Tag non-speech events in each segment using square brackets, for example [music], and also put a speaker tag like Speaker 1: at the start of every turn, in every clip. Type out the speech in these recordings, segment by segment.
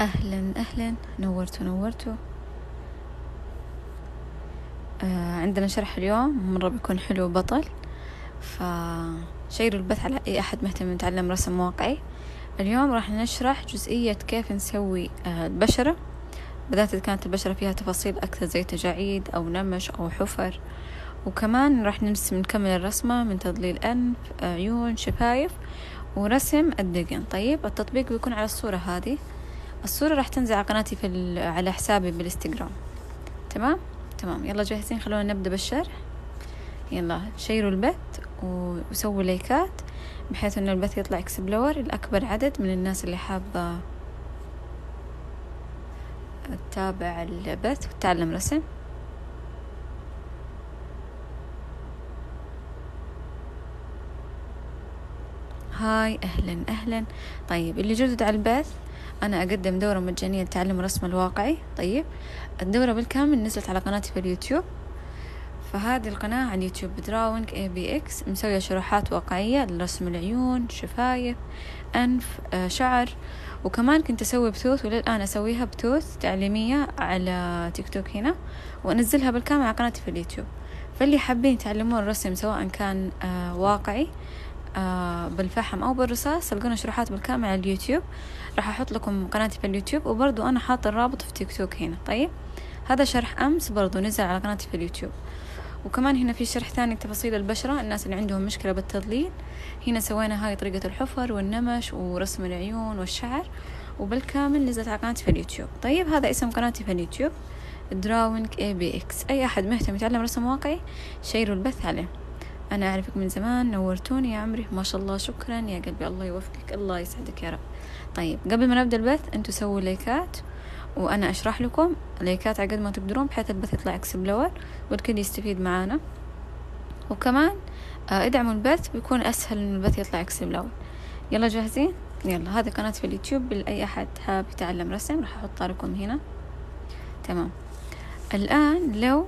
Speaker 1: أهلا أهلا. نورتوا نورتوا آه عندنا شرح اليوم. مرة بيكون حلو بطل فشيروا البث على أي أحد مهتم يتعلم رسم واقعي. اليوم راح نشرح جزئية كيف نسوي آه البشرة. بالذات إذا كانت البشرة فيها تفاصيل أكثر زي تجاعيد أو نمش أو حفر. وكمان راح نرسم نكمل الرسمة من تضليل أنف عيون شفايف ورسم الدقن. طيب التطبيق بيكون على الصورة هذه. الصورة راح تنزل على قناتي في على حسابي بالإنستغرام. تمام؟ تمام. يلا جاهزين؟ خلونا نبدأ بالشرح. يلا شيروا البث وسووا لايكات بحيث إنه البث يطلع explore لأكبر عدد من الناس اللي حابة تتابع البث وتتعلم رسم. hi أهلا أهلا. طيب اللي جدد على البث أنا أقدم دورة مجانية لتعلم الرسم الواقعي. طيب الدورة بالكامل نزلت على قناتي في اليوتيوب. فهذه القناة على اليوتيوب Drawing ABX مسوية شروحات واقعية لرسم العيون شفايف أنف آه، شعر. وكمان كنت أسوي بثوث وللآن أسويها بثوث تعليمية على تيك توك هنا وأنزلها بالكامل على قناتي في اليوتيوب. فاللي حابين يتعلمون الرسم سواء كان آه، واقعي بالفحم أو بالرصاص تلقون شروحات بالكامل على اليوتيوب. راح أحط لكم قناتي في اليوتيوب وبرضو أنا حاطة الرابط في تيك توك هنا. طيب؟ هذا شرح أمس برضو نزل على قناتي في اليوتيوب. وكمان هنا في شرح ثاني تفاصيل البشرة الناس اللي عندهم مشكلة بالتضليل. هنا سوينا هاي طريقة الحفر والنمش ورسم العيون والشعر وبالكامل نزلت على قناتي في اليوتيوب. طيب؟ هذا اسم قناتي في اليوتيوب Drawing ABX أي أحد مهتم يتعلم رسم واقعي شيروا البث عليه. أنا أعرفك من زمان نورتوني يا عمري. ما شاء الله شكرا. يا قلبي الله يوفقك الله يسعدك يا رب. طيب قبل ما نبدأ البث أنتوا سووا لايكات وأنا أشرح لكم لايكات على قد ما تقدرون بحيث البث يطلع explore والكل يستفيد معانا. وكمان آه، إدعموا البث بيكون أسهل إنه البث يطلع explore يلا جاهزين؟ يلا هذه قناة في اليوتيوب. لأي أحد حاب يتعلم رسم راح أحطها لكم هنا. تمام. الآن لو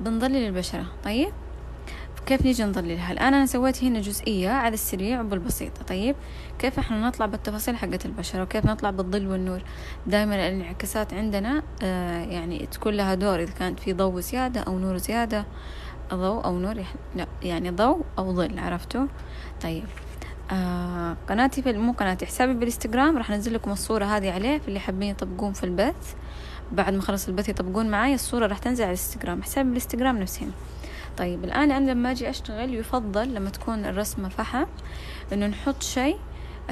Speaker 1: بنظلل البشرة. طيب؟ كيف نيجي نظللها الآن أنا سويت هنا جزئية على السريع وبالبسيطة طيب كيف إحنا نطلع بالتفاصيل حقة البشرة وكيف نطلع بالظل والنور؟ دائما الانعكاسات عندنا آه يعني تكون لها دور إذا كانت في ضوء زيادة أو نور زيادة ضوء أو نور يعني ضوء أو ظل عرفتوا؟ طيب آه قناتي في مو قناتي حسابي بالإنستغرام راح أنزل لكم الصورة هذه عليه في اللي حابين يطبقون في البث. بعد ما خلص البث يطبقون معاي الصورة راح تنزل على الإنستغرام. حسابي بالإنستغرام نفس هنا. طيب الآن أنا لما أجي أشتغل يفضل لما تكون الرسمة فحم إنه نحط شيء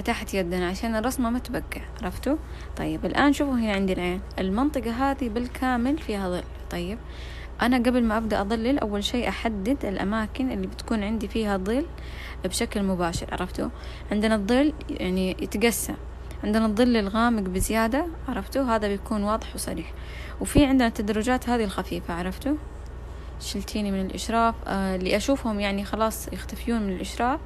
Speaker 1: تحت يدنا عشان الرسمة ما تبقع عرفتوا؟ طيب الآن شوفوا هنا عندي العين المنطقة هذه بالكامل فيها ظل. طيب أنا قبل ما أبدأ أظلل أول شيء أحدد الأماكن اللي بتكون عندي فيها ظل بشكل مباشر عرفتوا؟ عندنا الظل يعني يتقسم عندنا الظل الغامق بزيادة عرفتوا؟ هذا بيكون واضح وصريح. وفي عندنا التدرجات هذه الخفيفة عرفتوا؟ شلتيني من الإشراف آه اللي أشوفهم يعني خلاص يختفيون من الإشراف.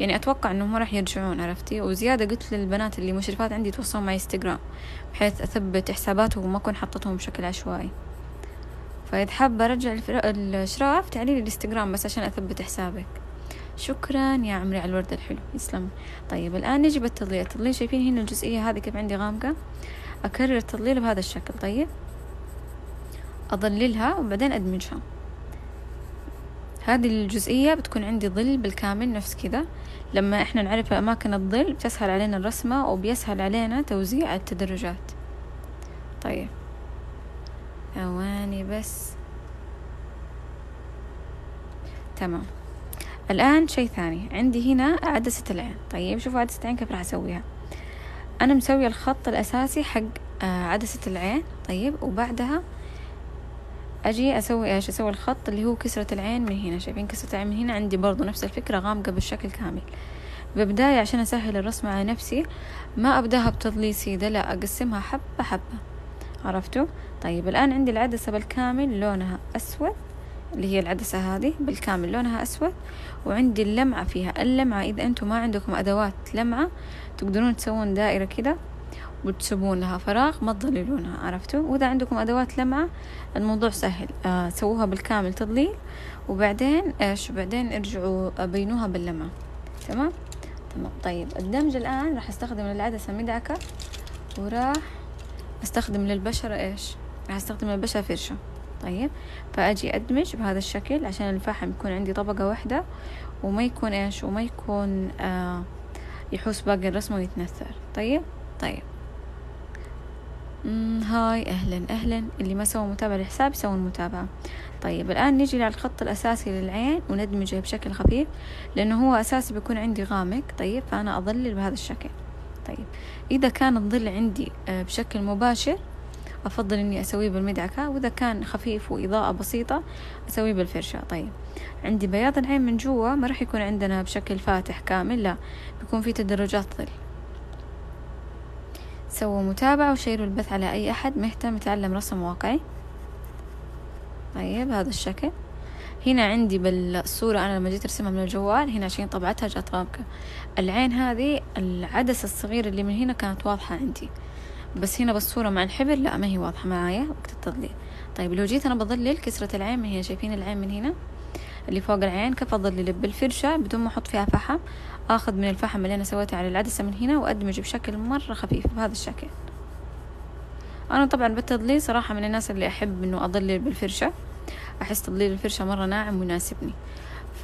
Speaker 1: يعني أتوقع إنهم ما راح يرجعون عرفتي؟ وزيادة قلت للبنات اللي مشرفات عندي يتواصلون معي إنستغرام بحيث أثبت حساباتهم وما أكون حطتهم بشكل عشوائي. فإذا حابة أرجع الإشراف تعالي لي الإنستغرام بس عشان أثبت حسابك شكرا يا عمري على الورد الحلو. يسلم. طيب الآن نجي بالتضليل. التضليل شايفين هنا الجزئية هذه كيف عندي غامقة؟ أكرر التضليل بهذا الشكل. طيب. أظللها وبعدين أدمجها. هذه الجزئية بتكون عندي ظل بالكامل نفس كذا. لما إحنا نعرف أماكن الظل بتسهل علينا الرسمة وبيسهل علينا توزيع التدرجات. طيب. ثواني بس. تمام. الآن شيء ثاني. عندي هنا عدسة العين طيب شوفوا عدسة العين كيف راح أسويها. أنا مسوية الخط الأساسي حق آه، عدسة العين طيب وبعدها أجي أسوي إيش؟ أسوي الخط اللي هو كسرة العين من هنا. شايفين كسرة العين من هنا؟ عندي برضو نفس الفكرة غامقة بالشكل كامل. ببداية عشان أسهل الرسمة على نفسي ما أبدأها بتضليل سيدة لا أقسمها حبة حبة. عرفتوا؟ طيب الآن عندي العدسة بالكامل لونها أسود اللي هي العدسة هذه بالكامل لونها أسود. وعندي اللمعة فيها. اللمعة إذا أنتم ما عندكم أدوات لمعة تقدرون تسوون دائرة كده. وتسيبون لها فراغ ما تظللونها عرفتوا؟ وإذا عندكم أدوات لمعة الموضوع سهل. آه سووها بالكامل تضليل وبعدين إيش؟ بعدين ارجعوا بينوها باللمعة. تمام؟ تمام. طيب الدمج الآن راح أستخدم العدسة مدعكة وراح أستخدم للبشرة إيش؟ راح أستخدم للبشرة فرشة. طيب فأجي أدمج بهذا الشكل عشان الفحم يكون عندي طبقة واحدة وما يكون إيش؟ وما يكون آه يحوس باقي الرسمة ويتنثر. طيب؟ طيب. هاي أهلا أهلا. اللي ما سوى متابعة للحساب يسوون متابعة. طيب الآن نيجي على الخط الأساسي للعين وندمجه بشكل خفيف لأنه هو أساسي بيكون عندي غامق. طيب فأنا أظلل بهذا الشكل. طيب إذا كان الظل عندي آه، بشكل مباشر أفضل إني أسويه بالمدعكة. وإذا كان خفيف وإضاءة بسيطة أسويه بالفرشة طيب عندي بياض العين من جوا ما راح يكون عندنا بشكل فاتح كامل لا بيكون في تدرجات ظل. سووا متابعة وشيروا البث على أي أحد مهتم يتعلم رسم واقعي. طيب هذا الشكل. هنا عندي بالصورة أنا لما جيت أرسمها من الجوال هنا عشان طبعتها جات رابكة العين هذه العدسة الصغيرة اللي من هنا كانت واضحة عندي. بس هنا بالصورة مع الحبر لا ما هي واضحة معايا وقت التضليل طيب لو جيت أنا بظلل كسرة العين من هنا شايفين العين من هنا؟ اللي فوق العين كيف أظلل؟ بالفرشة بدون ما أحط فيها فحم. أخذ من الفحم اللي أنا سويته على العدسة من هنا وأدمج بشكل مرة خفيف بهذا الشكل. أنا طبعا بالتضليل صراحة من الناس اللي أحب إنه أضلل بالفرشة. أحس تضليل الفرشة مرة ناعم ويناسبني.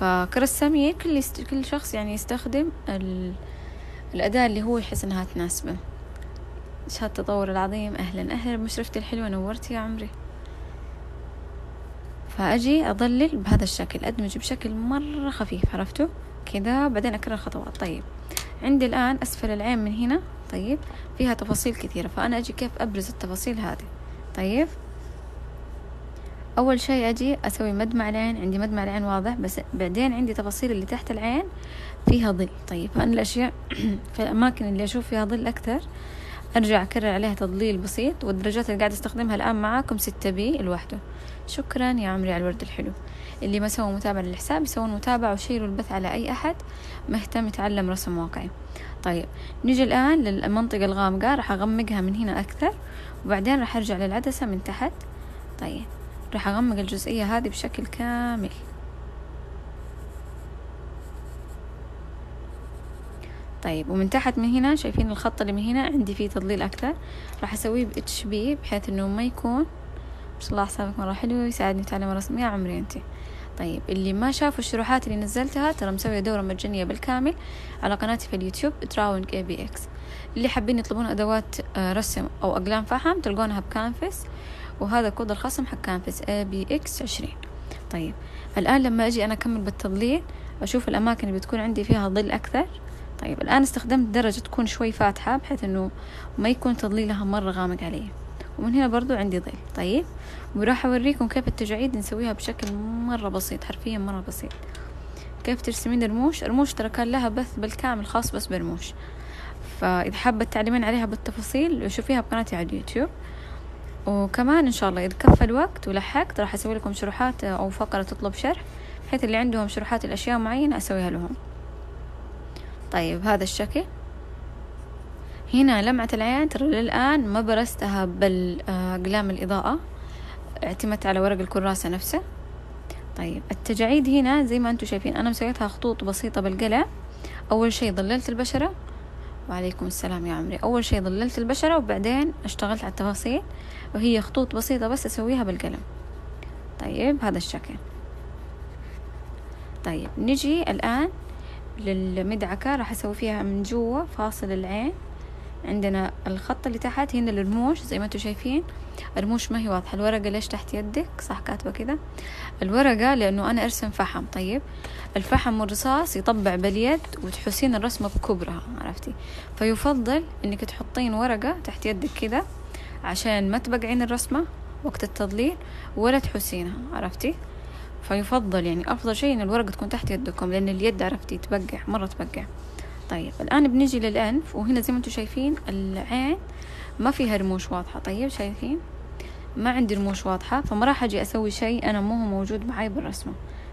Speaker 1: فكرسامية كل يست... كل شخص يعني يستخدم ال... الأداة اللي هو يحس إنها تناسبه. شهادة التطور العظيم؟ أهلا أهلا. بمشرفتي الحلوة نورتي يا عمري. فأجي أظلل بهذا الشكل. أدمج بشكل مرة خفيف عرفتوا؟ كذا بعدين أكرر الخطوات. طيب عندي الآن أسفل العين من هنا. طيب فيها تفاصيل كثيرة فأنا أجي كيف أبرز التفاصيل هذه. طيب أول شيء أجي أسوي مدمع العين. عندي مدمع العين واضح بس بعدين عندي تفاصيل اللي تحت العين فيها ظل. طيب فأنا الأشياء [clears throat] في الأماكن اللي أشوف فيها ظل أكثر أرجع أكرر عليها تضليل بسيط والدرجات اللي قاعدة أستخدمها الآن معاكم ستة بي لوحده. شكرا يا عمري على الورد الحلو. اللي ما سووا متابعة للحساب يسوون متابعة وشيروا البث على أي أحد مهتم يتعلم رسم واقعي. طيب نيجي الآن للمنطقة الغامقة راح أغمقها من هنا أكثر وبعدين راح أرجع للعدسة من تحت. طيب راح أغمق الجزئية هذه بشكل كامل. طيب ومن تحت من هنا شايفين الخط اللي من هنا عندي فيه تظليل أكثر. راح أسويه ب HB بحيث إنه ما يكون ما شاء الله حسابك مرة حلو يساعدني أتعلم الرسم. يا عمري أنتي. طيب اللي ما شافوا الشروحات اللي نزلتها ترى مسوية دورة مجانية بالكامل على قناتي في اليوتيوب Drawing ABX اللي حابين يطلبون أدوات آه، رسم أو أقلام فحم تلقونها بكانفس وهذا كود الخصم حق Canvas ABX عشرين. طيب الآن لما أجي أنا أكمل بالتظليل أشوف الأماكن اللي بتكون عندي فيها ظل أكثر. طيب الآن استخدمت درجة تكون شوي فاتحة بحيث إنه ما يكون تظليلها مرة غامق علي. ومن هنا برضو عندي ظل. طيب وراح أوريكم كيف التجاعيد نسويها بشكل مرة بسيط حرفيا مرة بسيط. كيف ترسمين رموش؟ رموش ترى كان لها بث بالكامل خاص بس برموش فإذا حابة تعلمين عليها بالتفاصيل شوفيها بقناتي على اليوتيوب. وكمان إن شاء الله إذا كفى الوقت ولحقت راح أسوي لكم شروحات أو فقرة تطلب شرح بحيث اللي عندهم شروحات الأشياء معينة أسويها لهم. طيب هذا الشكل. هنا لمعة العين ترى للآن ما برستها بالأقلام الإضاءة. اعتمدت على ورق الكراسة نفسه. طيب التجاعيد هنا زي ما أنتم شايفين أنا مسويتها خطوط بسيطة بالقلم أول شي ظللت البشرة. وعليكم السلام يا عمري. أول شي ظللت البشرة وبعدين اشتغلت على التفاصيل. وهي خطوط بسيطة بس أسويها بالقلم. طيب هذا الشكل. طيب نجي الآن للمدعكة. راح أسوي فيها من جوا فاصل العين. عندنا الخط اللي تحت هنا الرموش زي ما أنتم شايفين. الرموش ما هي واضحة؟ الورقة ليش تحت يدك؟ صح كاتبة كذا. الورقة لأنه أنا أرسم فحم. طيب الفحم والرصاص يطبع باليد وتحسين الرسمة بكبرها عرفتي؟ فيفضل إنك تحطين ورقة تحت يدك كذا عشان ما تبقعين الرسمة وقت التضليل ولا تحسينها عرفتي؟ فيفضل يعني أفضل شيء إن الورقة تكون تحت يدكم لأن اليد عرفتي تبقع مرة تبقع. طيب الآن بنجي للأنف وهنا زي ما أنتم شايفين العين ما فيها رموش واضحة. طيب شايفين؟ ما عندي رموش واضحة فما راح أجي أسوي شيء أنا مو موجود معي بالرسمة.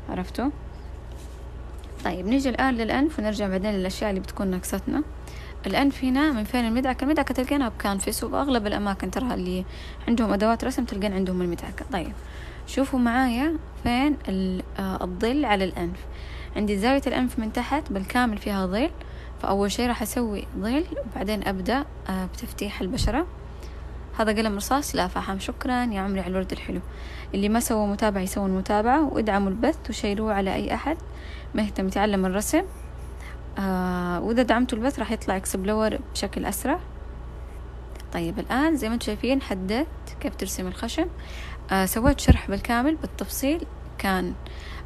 Speaker 1: عرفتوا؟ طيب نيجي الآن للأنف ونرجع بعدين للأشياء اللي بتكون ناقصتنا. الأنف هنا من فين المدعكة؟ المدعكة تلقينها بكانفس وبأغلب الأماكن ترى اللي عندهم أدوات رسم تلقين عندهم المدعكة. طيب شوفوا معايا فين آه، الظل على الأنف. عندي زاوية الأنف من تحت بالكامل فيها ظل. فأول شي راح أسوي ظل وبعدين أبدأ آه، بتفتيح البشرة. هذا قلم رصاص لا فحم شكرا يا عمري على الورد الحلو. اللي ما سووا متابعة يسوون متابعة وادعموا البث وشيروه على أي أحد مهتم يتعلم الرسم. آه وإذا دعمتوا البث راح يطلع explore بشكل أسرع. طيب الآن زي ما أنتم شايفين حددت كيف ترسم الخشب آه سويت شرح بالكامل بالتفصيل. كان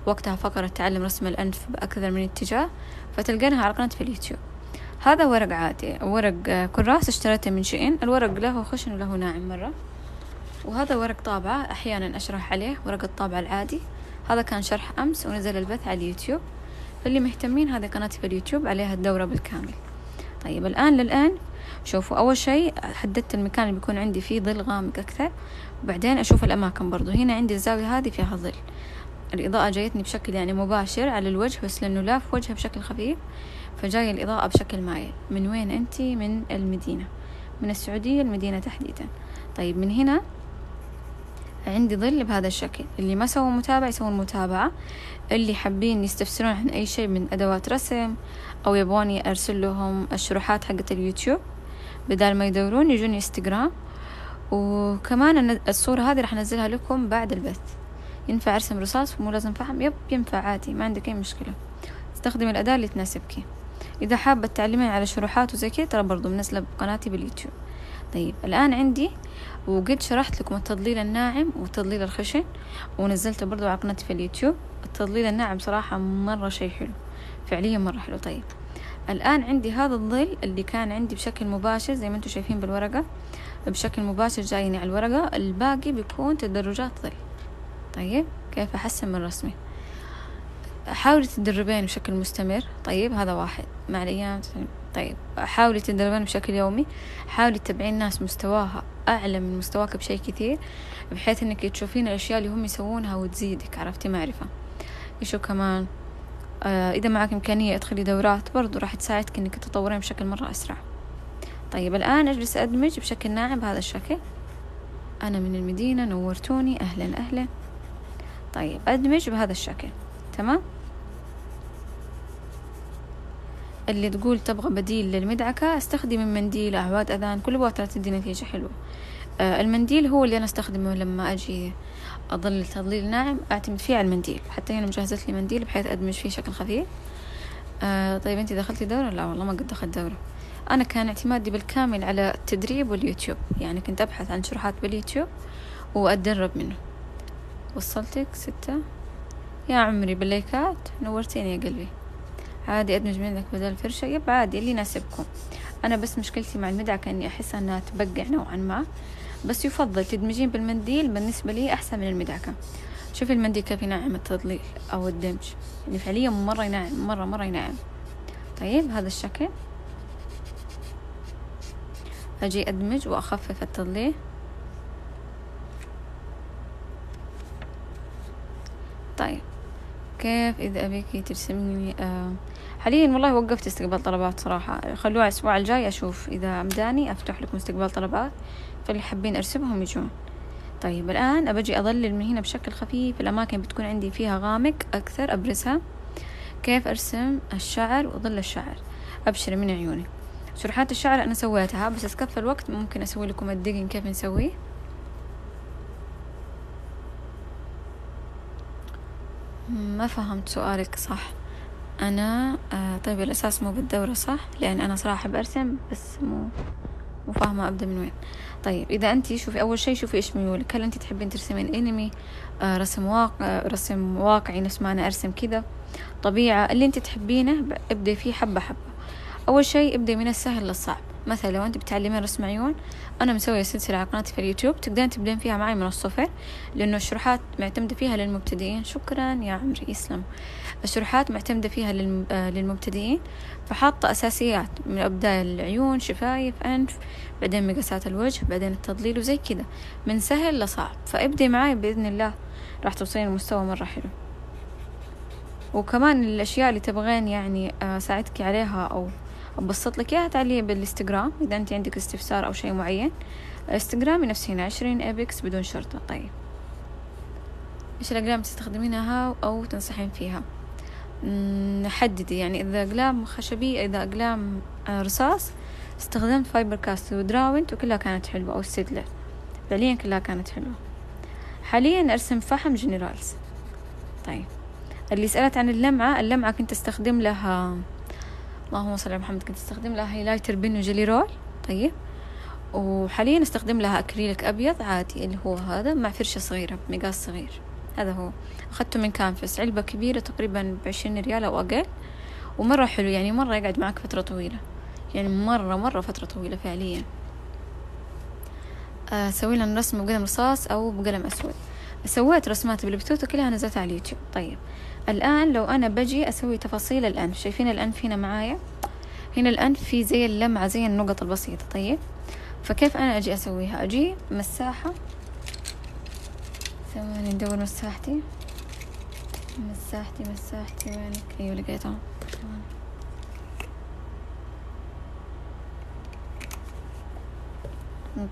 Speaker 1: وقتها فقرة تعلم رسم الأنف بأكثر من اتجاه. فتلقينها على قناتي في اليوتيوب. هذا ورق عادي. ورق آه، كراس اشتريته من شئين الورق له خشن وله ناعم مرة. وهذا ورق طابعة. أحيانا أشرح عليه. ورق الطابعة العادي. هذا كان شرح أمس ونزل البث على اليوتيوب. فاللي مهتمين هذه قناتي في اليوتيوب عليها الدورة بالكامل. طيب الآن للآن شوفوا. أول شيء حددت المكان اللي بيكون عندي فيه ظل غامق أكثر. وبعدين أشوف الأماكن برضو. هنا عندي الزاوية هذه فيها ظل. الإضاءة جايتني بشكل يعني مباشر على الوجه بس لأنه لاف وجهه بشكل خفيف فجاية الإضاءة بشكل مايل من وين أنتي من المدينة. من السعودية المدينة تحديدا. طيب من هنا عندي ظل بهذا الشكل. اللي ما سووا متابعة يسوون متابعة. اللي حابين يستفسرون عن أي شيء من أدوات رسم أو يبغوني أرسل لهم الشروحات حقت اليوتيوب بدال ما يدورون يجوني إنستغرام. وكمان الصورة هذه راح أنزلها لكم بعد البث. ينفع أرسم رصاص مو لازم فحم؟ يب ينفع عادي ما عندك أي مشكلة. استخدمي الأداة اللي تناسبك إذا حابة تعلمين على شروحات وزي كذا ترى برضو منزلة بقناتي باليوتيوب. طيب الآن عندي وقد شرحت لكم التضليل الناعم والتضليل الخشن ونزلته برضو على قناتي في اليوتيوب. التضليل الناعم صراحة مرة شي حلو فعليا مرة حلو. طيب الآن عندي هذا الظل اللي كان عندي بشكل مباشر زي ما أنتم شايفين بالورقة. بشكل مباشر جايني على الورقة. الباقي بيكون تدرجات ظل. طيب كيف أحسن من رسمي؟ حاولي تدربين بشكل مستمر. طيب هذا واحد. مع الأيام طيب حاولي تدربين بشكل يومي. حاولي تتابعين ناس مستواها أعلى من مستواك بشيء كثير بحيث إنك تشوفين الأشياء اللي هم يسوونها وتزيدك. عرفتي؟ معرفة إيشو كمان؟ آه إذا معك إمكانية ادخلي دورات برضو راح تساعدك إنك تطورين بشكل مرة أسرع. طيب الآن أجلس أدمج بشكل ناعم بهذا الشكل. أنا من المدينة نورتوني. أهلا أهلا. طيب أدمج بهذا الشكل تمام؟ اللي تقول تبغى بديل للمدعكة استخدمي منديل أعواد أذان كل وقت تدي نتيجة حلوة. آه المنديل هو اللي أنا أستخدمه لما أجي أظل تظليل ناعم أعتمد فيه على المنديل. حتى هنا مجهزت لي منديل بحيث أدمج فيه شكل خفيف. آه طيب أنتي دخلتي دورة؟ لا والله ما قد دخلت دورة. أنا كان اعتمادي بالكامل على التدريب واليوتيوب يعني كنت أبحث عن شروحات باليوتيوب وأتدرب منه. وصلتك ستة؟ يا عمري باللايكات نورتيني يا قلبي. عادي أدمج منك بدل فرشة. yep عادي اللي يناسبكم. أنا بس مشكلتي مع المدعكة إني أحس أنها تبقع نوعا ما. بس يفضل تدمجين بالمنديل. بالنسبة لي أحسن من المدعكة. شوفي المنديل كيف ينعم التضليل أو الدمج. يعني فعليا مرة ينعم مرة مرة ينعم. طيب هذا الشكل. أجي أدمج وأخفف التضليل. طيب. كيف إذا أبيكي ترسميني؟ آه حاليا والله وقفت استقبال طلبات صراحة. خلوها الأسبوع الجاي أشوف إذا أمداني أفتح لكم استقبال طلبات فاللي حابين أرسمهم يجون. طيب الآن أبجي أظلل من هنا بشكل خفيف. الأماكن بتكون عندي فيها غامق أكثر أبرزها. كيف أرسم الشعر وظل الشعر؟ أبشر من عيوني. شروحات الشعر أنا سويتها بس اسكفى الوقت ممكن أسوي لكم الدقن كيف نسويه. ما فهمت سؤالك صح. أنا آه طيب الأساس مو بالدورة صح؟ لأن أنا صراحة برسم بس مو مو فاهمة أبدأ من وين. طيب إذا أنت شوفي أول شي شوفي إيش ميولك. هل أنت تحبين ترسمين أنمي؟ آه رسم واقع آه رسم واقعي نفس ما أنا أرسم كذا. طبيعة اللي أنت تحبينه ابدأي فيه حبة حبة. أول شي ابدأي من السهل للصعب. مثلا لو انت بتعلمين رسم عيون أنا مسوية سلسلة على قناتي في اليوتيوب تقدرين تبدين فيها معي من الصفر لأنه الشروحات معتمدة فيها للمبتدئين. شكرا يا عمري يسلم. الشروحات معتمدة فيها آه، للمبتدئين. فحاطة أساسيات من بداية العيون شفايف أنف بعدين مقاسات الوجه بعدين التضليل وزي كذا. من سهل لصعب. فابدي معي بإذن الله راح توصلين لمستوى مرة حلو. وكمان الأشياء اللي تبغين يعني أساعدك عليها أو أبسط لك إياها تعليق بالإنستغرام إذا أنت عندك استفسار أو شيء معين. إنستغرامي نفس هنا عشرين إبكس بدون شرطة. طيب. إيش الأقلام تستخدمينها أو تنصحين فيها؟ حددي يعني إذا أقلام خشبية إذا أقلام آه، رصاص استخدمت Faber-Castell و Derwent وكلها كانت حلوة أو Staedtler فعليا كلها كانت حلوة. حاليا أرسم فحم General's. طيب. اللي سألت عن اللمعة اللمعة كنت أستخدم لها اللهم صل على محمد. كنت أستخدم لها highlighter pen و Gelly Roll. طيب. وحاليا أستخدم لها أكريليك أبيض عادي اللي هو هذا مع فرشة صغيرة بمقاس صغير. هذا هو. أخذته من كانفس علبة كبيرة تقريبا بعشرين ريال أو أقل. ومرة حلو يعني مرة يقعد معك فترة طويلة. يعني مرة مرة فترة طويلة فعليا. أسوي لها رسم بقلم رصاص أو بقلم أسود. سويت رسمات بالبتوتة كلها نزلتها على اليوتيوب. طيب. الآن لو أنا بجي أسوي تفاصيل الأنف. شايفين الأنف هنا معايا؟ هنا الأنف في زي اللمعة زي النقط البسيطة. طيب فكيف أنا أجي أسويها؟ أجي مساحة. ثواني ندور مساحتي. مساحتي مساحتي وينك؟ أيوة لقيتها.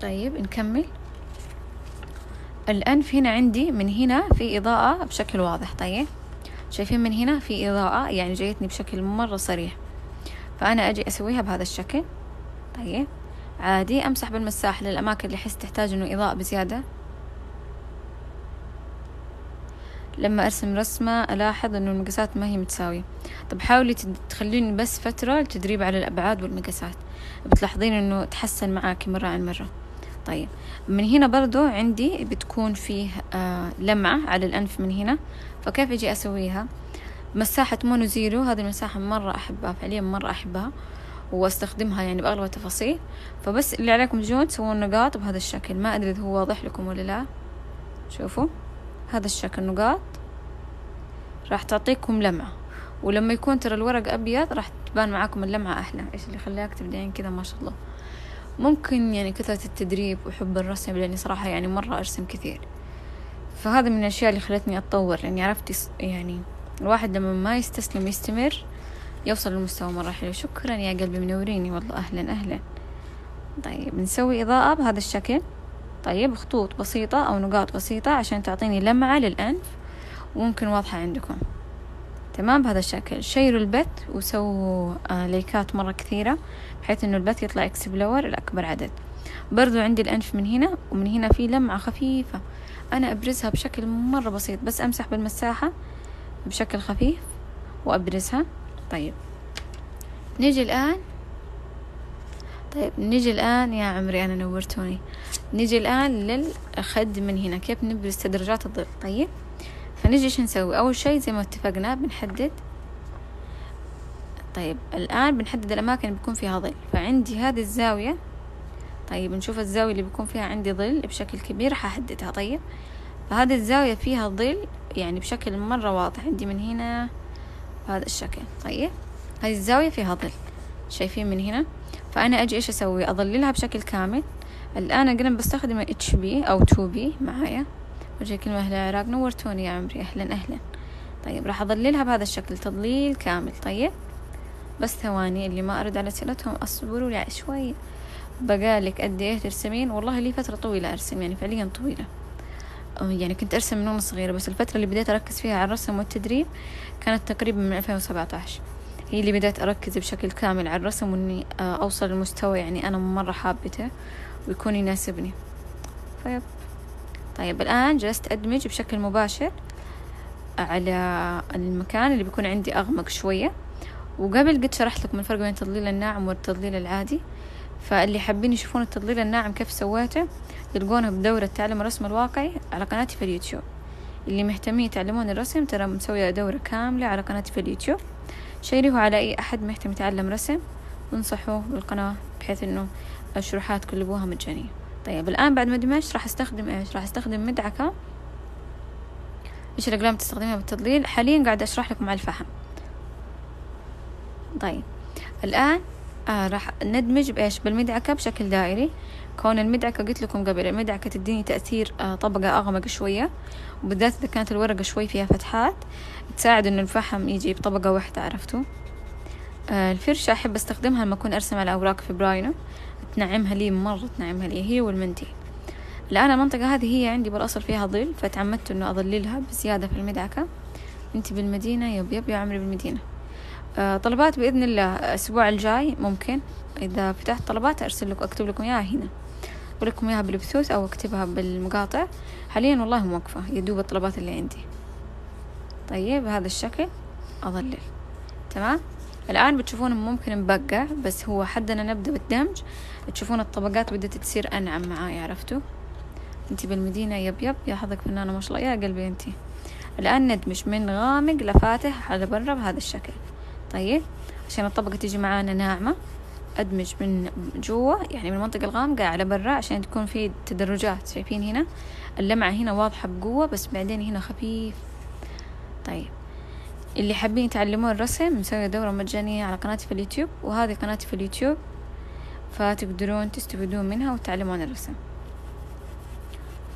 Speaker 1: طيب نكمل. الأنف هنا عندي من هنا في إضاءة بشكل واضح. طيب. شايفين من هنا في إضاءة يعني جايتني بشكل مرة صريح. فأنا أجي أسويها بهذا الشكل. طيب. عادي أمسح بالمساح للأماكن اللي أحس تحتاج إنه إضاءة بزيادة. لما أرسم رسمة ألاحظ إنه المقاسات ما هي متساوية. طب حاولي تخليني بس فترة التدريب على الأبعاد والمقاسات. بتلاحظين إنه تحسن معاكي مرة عن مرة. طيب. من هنا برضو عندي بتكون فيه آه لمعة على الأنف من هنا. فكيف أجي أسويها؟ مساحة Mono Zero هذه المساحة مرة أحبها فعليا مرة أحبها وأستخدمها يعني بأغلب التفاصيل. فبس اللي عليكم تجون تسوون نقاط بهذا الشكل. ما أدري إذا هو واضح لكم ولا لا. شوفوا هذا الشكل نقاط. راح تعطيكم لمعة. ولما يكون ترى الورق أبيض راح تبان معاكم اللمعة أحلى. إيش اللي خلاك تبدين كذا ما شاء الله. ممكن يعني كثرة التدريب وحب الرسم لأني صراحة يعني مرة أرسم كثير. فهذا من الأشياء اللي خلتني أتطور لأني عرفت يعني الواحد لما ما يستسلم يستمر يوصل لمستوى مرة حلو. شكرا يا قلبي منوريني. والله أهلا أهلا. طيب نسوي إضاءة بهذا الشكل. طيب خطوط بسيطة أو نقاط بسيطة عشان تعطيني لمعة للأنف وممكن واضحة عندكم. تمام؟ بهذا الشكل. شيروا البث وسووا آه ليكات مرة كثيرة بحيث إنه البث يطلع اكسبلور لأكبر عدد. برضو عندي الأنف من هنا ومن هنا في لمعة خفيفة. أنا أبرزها بشكل مرة بسيط بس أمسح بالمساحة بشكل خفيف وأبرزها. طيب. نيجي الآن. طيب نيجي الآن يا عمري أنا نورتوني. نيجي الآن للخد من هنا. كيف نبرز تدرجات الظل طيب. فنجي شو نسوي؟ أول شي زي ما اتفقنا بنحدد. طيب الآن بنحدد الأماكن اللي بيكون فيها ظل. فعندي هذه الزاوية. طيب نشوف الزاوية اللي بيكون فيها عندي ظل بشكل كبير ححددها طيب فهذه الزاوية فيها ظل يعني بشكل مرة واضح. عندي من هنا بهذا الشكل. طيب هذه الزاوية فيها ظل. شايفين من هنا؟ فأنا أجي إيش أسوي؟ أظللها بشكل كامل. الآن أقدر بستخدم HB أو two B معايا. وجه كلمة أهل العراق. نورتوني يا عمري. أهلا أهلا. طيب راح أظللها بهذا الشكل. تضليل كامل. طيب بس ثواني اللي ما أرد على سيرتهم أصبروا لي شوي. بقالك قد إيه ترسمين؟ والله لي فترة طويلة أرسم يعني فعليا طويلة. يعني كنت أرسم من وأنا صغيرة بس الفترة اللي بديت أركز فيها على الرسم والتدريب كانت تقريبا من 2017 هي اللي بديت أركز بشكل كامل على الرسم وإني آه، أوصل لمستوى يعني أنا مرة حابته ويكون يناسبني. طيب. طيب الآن جلست أدمج بشكل مباشر على المكان اللي بيكون عندي أغمق شوية. وقبل قد شرحت لكم الفرق بين التضليل الناعم والتضليل العادي. فاللي حابين يشوفون التضليل الناعم كيف سويته يلقونه بدورة تعلم الرسم الواقعي على قناتي في اليوتيوب. اللي مهتمين يتعلمون الرسم ترى مسوية دورة كاملة على قناتي في اليوتيوب. شيريه على أي أحد مهتم يتعلم رسم وانصحوه بالقناة بحيث إنه الشروحات كلبوها مجانية. طيب الآن بعد ما دمجت راح أستخدم إيش؟ راح أستخدم مدعكة. إيش الأقلام تستخدمها بالتضليل حاليا قاعدة أشرح لكم على الفحم طيب الآن آه راح ندمج بإيش؟ بالمدعكة بشكل دائري. كون المدعكة قلت لكم قبل المدعكة تديني تأثير آه طبقة أغمق شوية وبالذات إذا كانت الورقة شوي فيها فتحات تساعد إنه الفحم يجي بطبقة واحدة عرفتوا؟ آه الفرشة أحب أستخدمها لما أكون أرسم على أوراق في براينو تنعمها لي مرة تنعمها لي هي والمنديل الآن المنطقة هذه هي عندي بالأصل فيها ظل فتعمدت إنه أظللها بزيادة في المدعكة. انت بالمدينة يب يب يا عمري بالمدينة. طلبات بإذن الله الأسبوع الجاي ممكن. إذا فتحت طلبات أرسل لكم أكتب لكم إياها هنا. أقول لكم إياها بالبثوث أو أكتبها بالمقاطع. حاليا والله موقفة يدوب الطلبات اللي عندي. طيب بهذا الشكل أظلل. تمام؟ الآن بتشوفون ممكن مبقع بس هو حدنا نبدأ بالدمج. تشوفون الطبقات بدأت تصير أنعم معاي عرفتوا؟ انتي بالمدينة يب يب. يا حظك فنانة ما شاء الله يا قلبي انتي الآن ندمج من غامق لفاتح على برا بهذا الشكل. طيب عشان الطبقة تيجي معانا ناعمة أدمج من جوا يعني من المنطقة الغامقة على برا عشان تكون في تدرجات شايفين هنا؟ اللمعة هنا واضحة بقوة بس بعدين هنا خفيف. طيب اللي حابين يتعلمون الرسم مسوية دورة مجانية على قناتي في اليوتيوب وهذه قناتي في اليوتيوب فتقدرون تستفيدون منها وتتعلمون الرسم.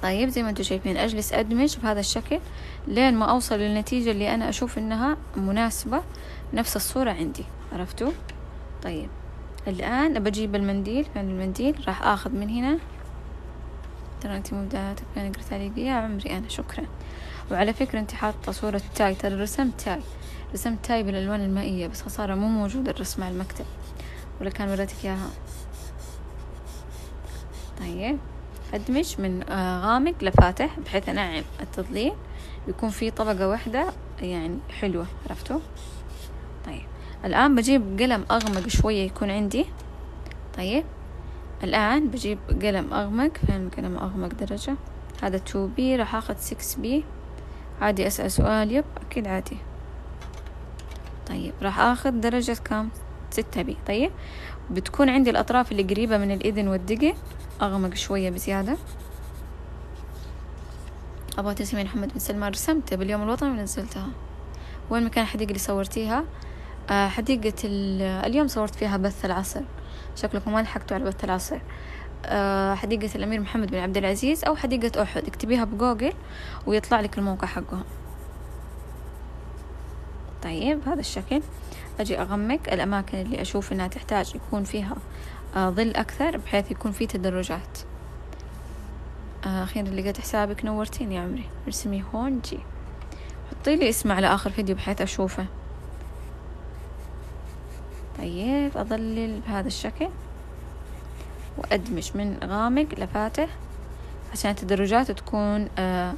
Speaker 1: طيب زي ما أنتم شايفين أجلس أدمج بهذا الشكل لين ما أوصل للنتيجة اللي أنا أشوف إنها مناسبة نفس الصورة عندي عرفتوا؟ طيب الآن بجيب المنديل فين المنديل راح آخذ من هنا. ترى أنت مبدعة تبين قرأت علي يا عمري أنا شكرا. وعلى فكرة أنت حاطة صورة تاي ترى رسمت تاي. رسمت تاي بالألوان المائية بس خسارة مو موجودة الرسم على المكتب. ولا كان وريتك إياها؟ طيب أدمج من آه، غامق لفاتح بحيث أنعم التضليل. يكون في طبقة واحدة يعني حلوة عرفتوا؟ الآن بجيب قلم أغمق شوية يكون عندي. طيب. الآن بجيب قلم أغمق. فين قلم أغمق درجة؟ هذا two B راح أخذ six B عادي أسأل سؤال. yep أكيد عادي. طيب راح أخذ درجة كام ستة بي طيب. بتكون عندي الأطراف اللي قريبة من الإذن والدقي أغمق شوية بزيادة. أبغى تسمين محمد بن سلمان. رسمته باليوم الوطني ونزلتها. وين مكان الحديقة اللي صورتيها؟ حديقة اليوم صورت فيها بث العصر. شكلكم ما لحقتوا على بث العصر؟ آه حديقة الأمير محمد بن عبد العزيز أو حديقة أحد. اكتبيها بجوجل ويطلع لك الموقع حقهم طيب هذا الشكل. أجي أغمق. الأماكن اللي أشوف إنها تحتاج يكون فيها آه، ظل أكثر بحيث يكون في تدرجات. آه، أخيرا لقيت حسابك نورتيني يا عمري. ارسمي هون. جي. حطي لي اسم على آخر فيديو بحيث أشوفه. طيب أظلل بهذا الشكل وأدمج من غامق لفاتح عشان التدرجات تكون آه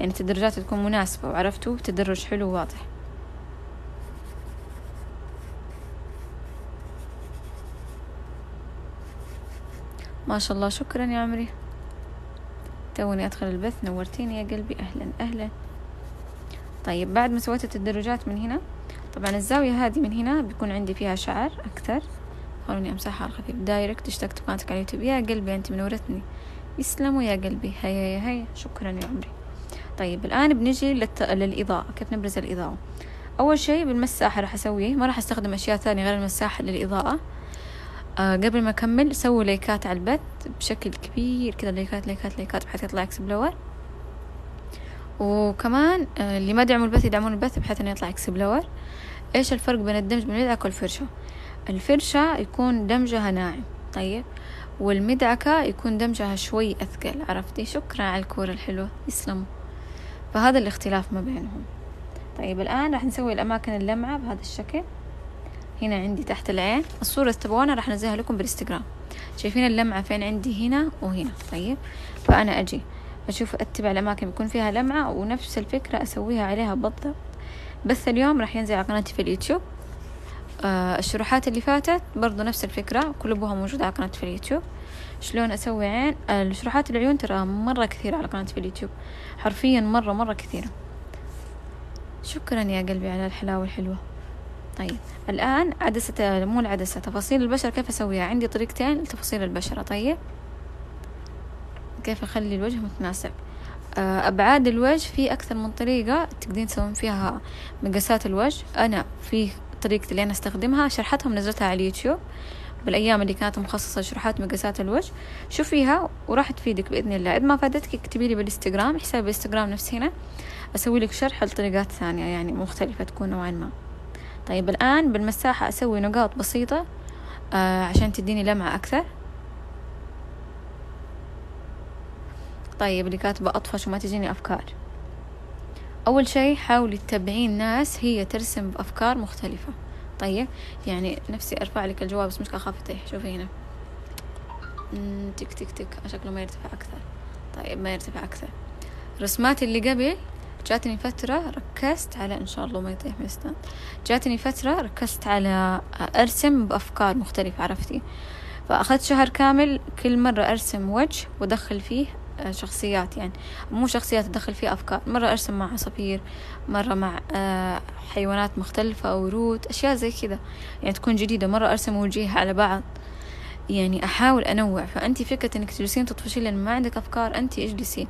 Speaker 1: يعني التدرجات تكون مناسبة وعرفتوا؟ تدرج حلو واضح ما شاء الله شكرا يا عمري. توني أدخل البث نورتيني يا قلبي. أهلا أهلا. طيب بعد ما سويت التدرجات من هنا طبعا الزاوية هذه من هنا بيكون عندي فيها شعر أكثر. خلوني أمسحها على الخفيف direct اشتقت قناتك على اليوتيوب. يا قلبي أنت منورتني يسلموا يا قلبي. هيا يا هيا. شكرا يا عمري. طيب الآن بنجي للت... للإضاءة. كيف نبرز الإضاءة؟ أول شيء بالمساحة راح أسويه. ما راح أستخدم أشياء ثانية غير المساحة للإضاءة. آه قبل ما أكمل سووا لايكات على البث بشكل كبير كذا لايكات لايكات لايكات بحيث يطلع explore وكمان آه اللي ما دعموا البث يدعمون البث بحيث إنه يطلع explore إيش الفرق بين الدمج بالمدعكة والفرشة الفرشة يكون دمجها ناعم طيب. والمدعكة يكون دمجها شوي أثقل عرفتي؟ شكرا على الكورة الحلوة. يسلموا. فهذا الاختلاف ما بينهم. طيب الآن راح نسوي الأماكن اللمعة بهذا الشكل. هنا عندي تحت العين. الصورة تبغونها راح أنزلها لكم بالإنستغرام. شايفين اللمعة فين؟ عندي هنا وهنا طيب. فأنا أجي. أشوف أتبع الأماكن بيكون فيها لمعة ونفس الفكرة أسويها عليها بالضبط. بس اليوم راح ينزل على قناتي في اليوتيوب. آه الشروحات اللي فاتت برضو نفس الفكرة كل أبوها موجودة على قناتي في اليوتيوب. شلون أسوي عين؟ الشروحات العيون ترى مرة كثيرة على قناتي في اليوتيوب. حرفيا مرة مرة كثيرة. شكرا يا قلبي على الحلاوة الحلوة. طيب الآن عدسة مو العدسة تفاصيل البشرة كيف أسويها؟ عندي طريقتين لتفاصيل البشرة. طيب. كيف أخلي الوجه متناسب؟ آه، أبعاد الوجه في أكثر من طريقة تقدرين تسوين فيها مقاسات الوجه. أنا في طريقتي اللي أنا أستخدمها شرحتهم نزلتها على اليوتيوب. بالأيام اللي كانت مخصصة لشروحات مقاسات الوجه شوفيها وراح تفيدك بإذن الله. إذا ما فادتك اكتبي لي بالإنستغرام. حسابي بالإنستغرام نفس هنا. أسوي لك شرح لطريقات ثانية يعني مختلفة تكون نوعا ما. طيب الآن بالمساحة أسوي نقاط بسيطة آه عشان تديني لمعة أكثر. طيب اللي كاتبة أطفش وما تجيني أفكار. أول شي حاولي تتابعين ناس هي ترسم بأفكار مختلفة. طيب يعني نفسي أرفع لك الجواب بس مش أخاف يطيح شوفي هنا. تك تك تك. شكله ما يرتفع أكثر. طيب ما يرتفع أكثر. رسمات اللي قبل. جاتني فترة ركزت على إن شاء الله ما يطيح مستان جاتني فترة ركزت على أرسم بأفكار مختلفة عرفتي؟ فأخذت شهر كامل كل مرة أرسم وجه وأدخل فيه شخصيات يعني. مو شخصيات أدخل فيه أفكار. مرة أرسم مع عصافير مرة مع آه، حيوانات مختلفة أو ورود أشياء زي كذا. يعني تكون جديدة مرة أرسم وجيه على بعض. يعني أحاول أنوع. فأنت فكرة إنك تجلسين تطفشين لأن ما عندك أفكار أنت اجلسي.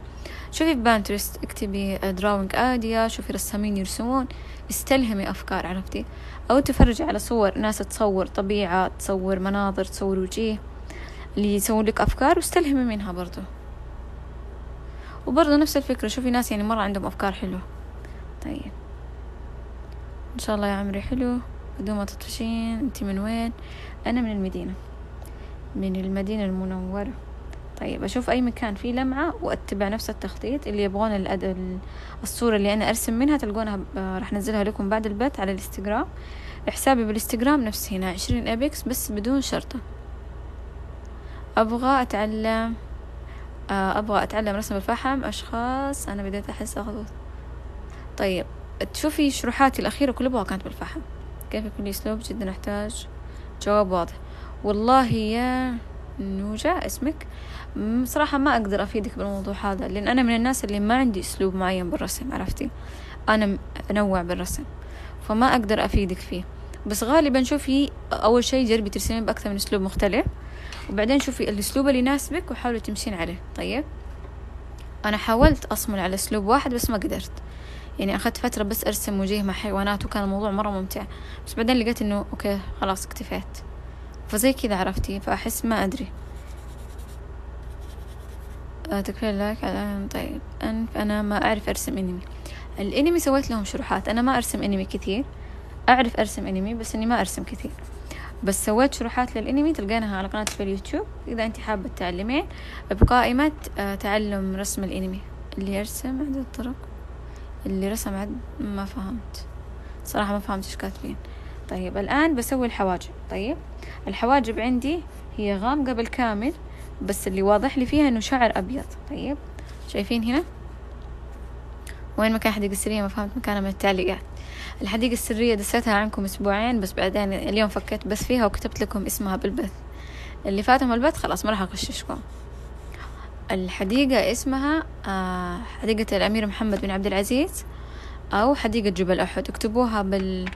Speaker 1: شوفي في Pinterest اكتبي drawing idea شوفي رسامين يرسمون. استلهمي أفكار عرفتي؟ أو تفرجي على صور ناس تصور طبيعة تصور مناظر تصور وجيه. اللي يسوون لك أفكار واستلهمي منها برضو. وبرضه نفس الفكرة شوفي ناس يعني مرة عندهم أفكار حلوة. طيب. إن شاء الله يا عمري حلو. بدون ما تطفشين. أنت من وين؟ أنا من المدينة. من المدينة المنورة. طيب أشوف أي مكان فيه لمعة وأتبع نفس التخطيط. اللي يبغون الأد... الصورة اللي أنا أرسم منها تلقونها راح نزلها لكم بعد البث على الإنستغرام. حسابي بالإنستغرام نفس هنا عشرين أبيكس بس بدون شرطة. أبغى أتعلم أبغى أتعلم رسم الفحم أشخاص أنا بديت أحس أخذ طيب تشوفي شروحاتي الأخيرة كلها كانت بالفحم. كيف يكون لي أسلوب؟ جدا أحتاج جواب واضح. والله يا نوجة اسمك؟ صراحة ما أقدر أفيدك بالموضوع هذا لأن أنا من الناس اللي ما عندي أسلوب معين بالرسم عرفتي؟ أنا أنوع بالرسم فما أقدر أفيدك فيه. بس غالبا شوفي أول شي جربي ترسمين بأكثر من أسلوب مختلف. وبعدين شوفي الأسلوب اللي يناسبك وحاولي تمشين عليه. طيب؟ أنا حاولت أصمل على أسلوب واحد بس ما قدرت. يعني أخذت فترة بس أرسم وجيه مع حيوانات وكان الموضوع مرة ممتع. بس بعدين لقيت إنه okay خلاص اكتفيت. فزي كذا عرفتي فأحس ما أدري. آه، تكفين like على طيب. أنا ما أعرف أرسم أنمي. الأنمي سويت لهم شروحات. أنا ما أرسم أنمي كثير. أعرف أرسم أنمي بس إني ما أرسم كثير. بس سويت شروحات للأنمي تلقينها على قناتي في اليوتيوب. إذا أنت حابة تتعلمين بقائمة آه، تعلم رسم الأنمي. اللي يرسم عدد الطرق؟ اللي رسم عد ما فهمت. صراحة ما فهمت إيش كاتبين. طيب الآن بسوي الحواجب. طيب الحواجب عندي هي غامقة بالكامل بس اللي واضح لي فيها إنه شعر أبيض. طيب شايفين هنا؟ وين مكان حديقة السرية ما فهمت مكانها من التعليقات. الحديقة السرية دستها عنكم أسبوعين بس بعدين اليوم فكيت بس فيها وكتبت لكم اسمها بالبث. اللي فاتهم البث خلاص ما راح أغششكم. الحديقة اسمها آه حديقة الأمير محمد بن عبد العزيز أو حديقة جبل أحد. اكتبوها بال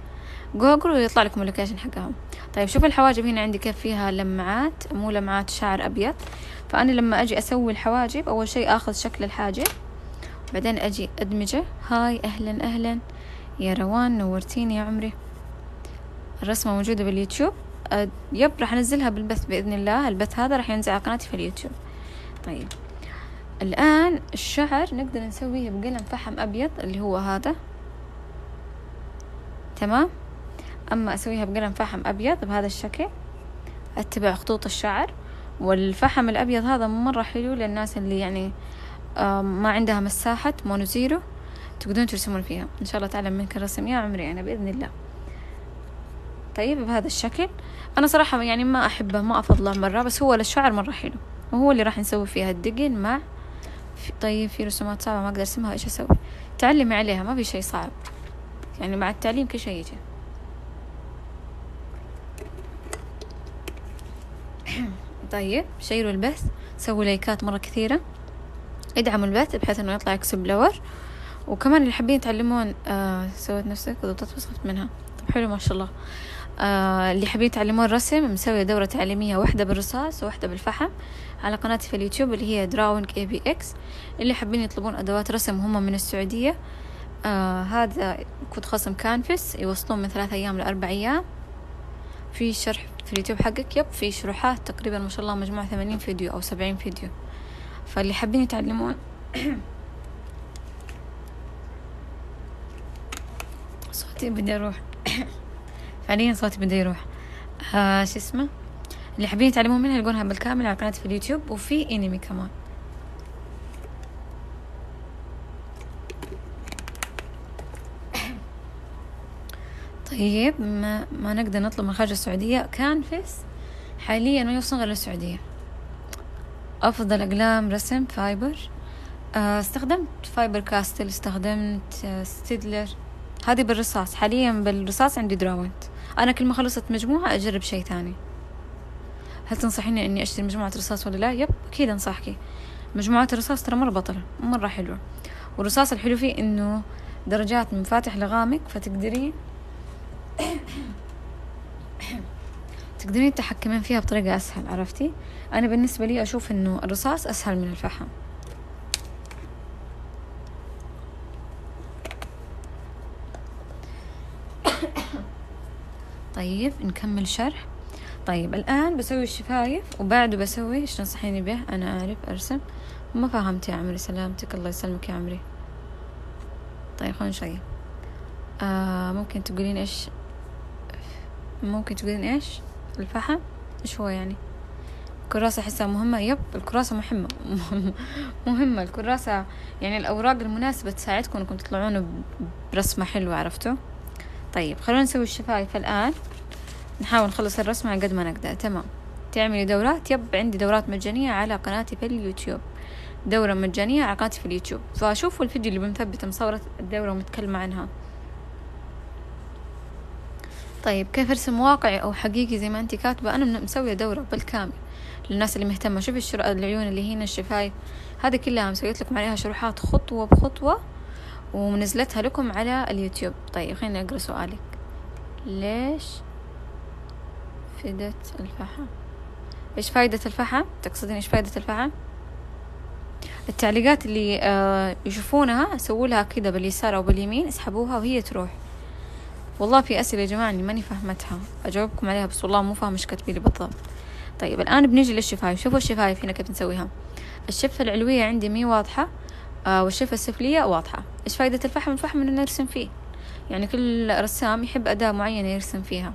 Speaker 1: جوجل ويطلع لكم ال location حقهم. طيب شوفوا الحواجب هنا عندي كيف فيها لمعات مو لمعات شعر أبيض. فأنا لما أجي أسوي الحواجب أول شيء أخذ شكل الحاجب بعدين أجي أدمجه. hi أهلا أهلا. يا روان نورتيني يا عمري. الرسمة موجودة باليوتيوب. أه yep راح أنزلها بالبث بإذن الله. البث هذا راح ينزل على قناتي في اليوتيوب. طيب. الآن الشعر نقدر نسويه بقلم فحم أبيض اللي هو هذا. تمام. أما أسويها بقلم فحم أبيض بهذا الشكل أتبع خطوط الشعر. والفحم الأبيض هذا مرة حلو للناس اللي يعني ما عندها مساحة Mono Zero تقدرون ترسمون فيها. إن شاء الله أتعلم منك الرسم يا عمري أنا بإذن الله. طيب بهذا الشكل. أنا صراحة يعني ما أحبه ما أفضله مرة بس هو للشعر مرة حلو. وهو اللي راح نسوي فيها الدقن مع في طيب في رسومات صعبة ما أقدر أرسمها إيش أسوي؟ تعلمي عليها ما في شي صعب. يعني مع التعليم كل شيء يجي. [clears throat] طيب شيروا البث. سووا لايكات مرة كثيرة. ادعموا البث بحيث إنه يطلع explore وكمان اللي حابين يتعلمون آه سويت نفسك وضبطت خفت منها. طب حلو ما شاء الله. آه اللي حابين يتعلمون رسم مسوية دورة تعليمية واحدة بالرصاص وواحدة بالفحم على قناتي في اليوتيوب اللي هي Drawing ABX اللي حابين يطلبون أدوات رسم هم من السعودية. آه هذا كود خصم كانفس يوصلون من ثلاثة أيام لاربع أيام. في شرح في اليوتيوب حقك yep في شروحات تقريبا ما شاء الله مجموع ثمانين فيديو أو سبعين فيديو. فاللي حابين يتعلمون صوتي بدا يروح. [coughs] فعليا صوتي بدا يروح. آه شو اسمه؟ اللي حابين يتعلمون منها يلقونها بالكامل على قناتي في اليوتيوب وفي أنمي كمان. [coughs] طيب ما, ما نقدر نطلب من خارج السعودية. كانفس حاليا ما يوصل غير للسعودية. أفضل أقلام رسم Faber آه، استخدمت Faber-Castell استخدمت آه، Staedtler هذه بالرصاص. حاليا بالرصاص عندي Derwent أنا كل ما خلصت مجموعة أجرب شيء ثاني. هل تنصحيني إني أشتري مجموعة رصاص ولا لا؟ yep أكيد أنصحك. مجموعة الرصاص ترى مرة بطلة مرة حلوة. والرصاص الحلو فيه إنه درجات من فاتح لغامق فتقدرين [coughs] تقدرين تتحكمين فيها بطريقة أسهل عرفتي؟ أنا بالنسبة لي أشوف إنه الرصاص أسهل من الفحم. طيب نكمل شرح. طيب الآن بسوي الشفايف وبعده بسوي إيش تنصحيني به؟ أنا أعرف أرسم. ما فهمت يا عمري سلامتك. الله يسلمك يا عمري. طيب خلينا شوية آه ممكن تقولين إيش؟ ممكن تقولين إيش؟ الفحم؟ إيش هو يعني. الكراسة أحسها مهمة؟ يب الكراسة مهمة. [laughs] مهمة. الكراسة يعني الأوراق المناسبة تساعدكم إنكم تطلعون برسمة حلوة عرفتوا؟ طيب خلونا نسوي الشفايف الآن. نحاول نخلص الرسمة على قد ما نقدر تمام. تعملي دورات yep عندي دورات مجانية على قناتي في اليوتيوب. دورة مجانية على قناتي في اليوتيوب. فشوفوا الفيديو اللي مثبت مصورة الدورة ومتكلمة عنها. طيب كيف أرسم واقعي أو حقيقي زي ما انت كاتبة؟ أنا مسوية دورة بالكامل للناس اللي مهتمة. شوفي الشر... العيون اللي هنا الشفايف. هذه كلها مسويت لكم عليها شروحات خطوة بخطوة ومنزلتها لكم على اليوتيوب. طيب خليني أقرأ سؤالك. إيش فائدة الفحم. إيش فايدة الفحم؟ تقصدين إيش فايدة الفحم؟ التعليقات اللي آه يشوفونها سووا لها كذا باليسار أو باليمين اسحبوها وهي تروح. والله في أسئلة يا جماعة اني ماني فاهمتها أجاوبكم عليها بس والله مو فاهمة إيش كاتبين بالضبط. طيب الآن بنيجي للشفايف. شوفوا الشفايف هنا كيف نسويها. الشفة العلوية عندي مي واضحة آه والشفة السفلية واضحة. إيش فايدة الفحم؟ الفحم إنه نرسم فيه. يعني كل رسام يحب أداة معينة يرسم فيها.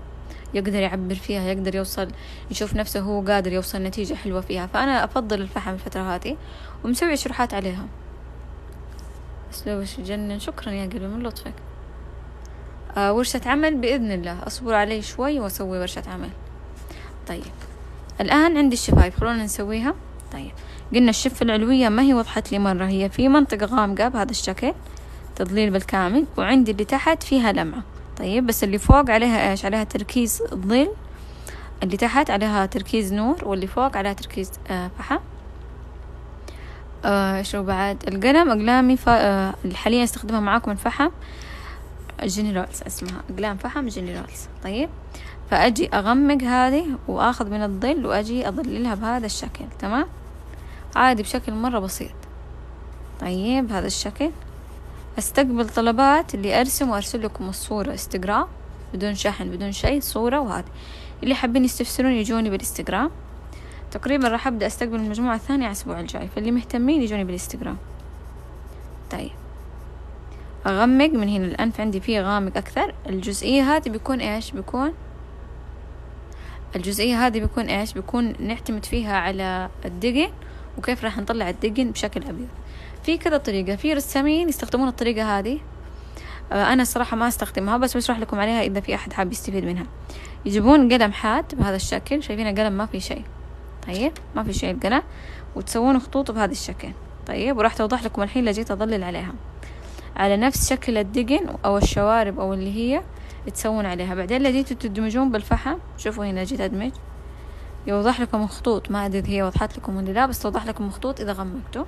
Speaker 1: يقدر يعبر فيها يقدر يوصل يشوف نفسه هو قادر يوصل نتيجة حلوة فيها. فأنا أفضل الفحم الفترة هذه ومسوي شروحات عليها. أسلوب يجنن شكرا يا قلبي من لطفك. آه ورشة عمل بإذن الله. أصبر علي شوي وأسوي ورشة عمل. طيب. الآن عندي الشفايف. خلونا نسويها. طيب. قلنا الشفة العلوية ما هي وضحت لي مرة. هي في منطقة غامقة بهذا الشكل تظليل بالكامل وعندي اللي تحت فيها لمعة. طيب بس اللي فوق عليها إيش؟ عليها تركيز ظل اللي تحت عليها تركيز نور واللي فوق عليها تركيز آه فحم. آه شو بعد؟ القلم أقلامي ف... آه حاليا أستخدمها معاكم الفحم General's اسمها. أقلام فحم General's طيب فأجي أغمق هذه وآخذ من الظل وأجي أظللها بهذا الشكل تمام؟ عادي بشكل مرة بسيط. طيب هذا الشكل. أستقبل طلبات اللي أرسم وأرسل لكم الصورة. إنستغرام بدون شحن بدون شيء صورة وهذه. اللي حابين يستفسرون يجوني بالإنستغرام. تقريبا راح أبدأ أستقبل المجموعة الثانية على الأسبوع الجاي فاللي مهتمين يجوني بالإنستغرام. طيب. أغمق من هنا الانف عندي فيه غامق أكثر. الجزئية هذه بيكون إيش؟ بيكون الجزئية هذه بيكون إيش؟ بيكون نعتمد فيها على الدقن. وكيف راح نطلع الدقن؟ بشكل أبيض. في كذا طريقة. في رسامين يستخدمون الطريقة هذه. آه، أنا صراحة ما أستخدمها بس بشرح لكم عليها إذا في أحد حاب يستفيد منها. يجيبون قلم حاد بهذا الشكل. شايفين القلم ما في شيء. طيب ما في شيء القلم. وتسوون خطوط بهذا الشكل. طيب وراح توضح لكم الحين اللي جيت أظلل عليها. على نفس شكل الدقن أو الشوارب أو اللي هي تسوون عليها. بعدين اللي جيتوا تدمجون بالفحم. شوفوا هنا جيت أدمج. يوضح لكم خطوط ما أدري هي وضحت لكم ولا لا بس توضح لكم خطوط إذا غمقتوا.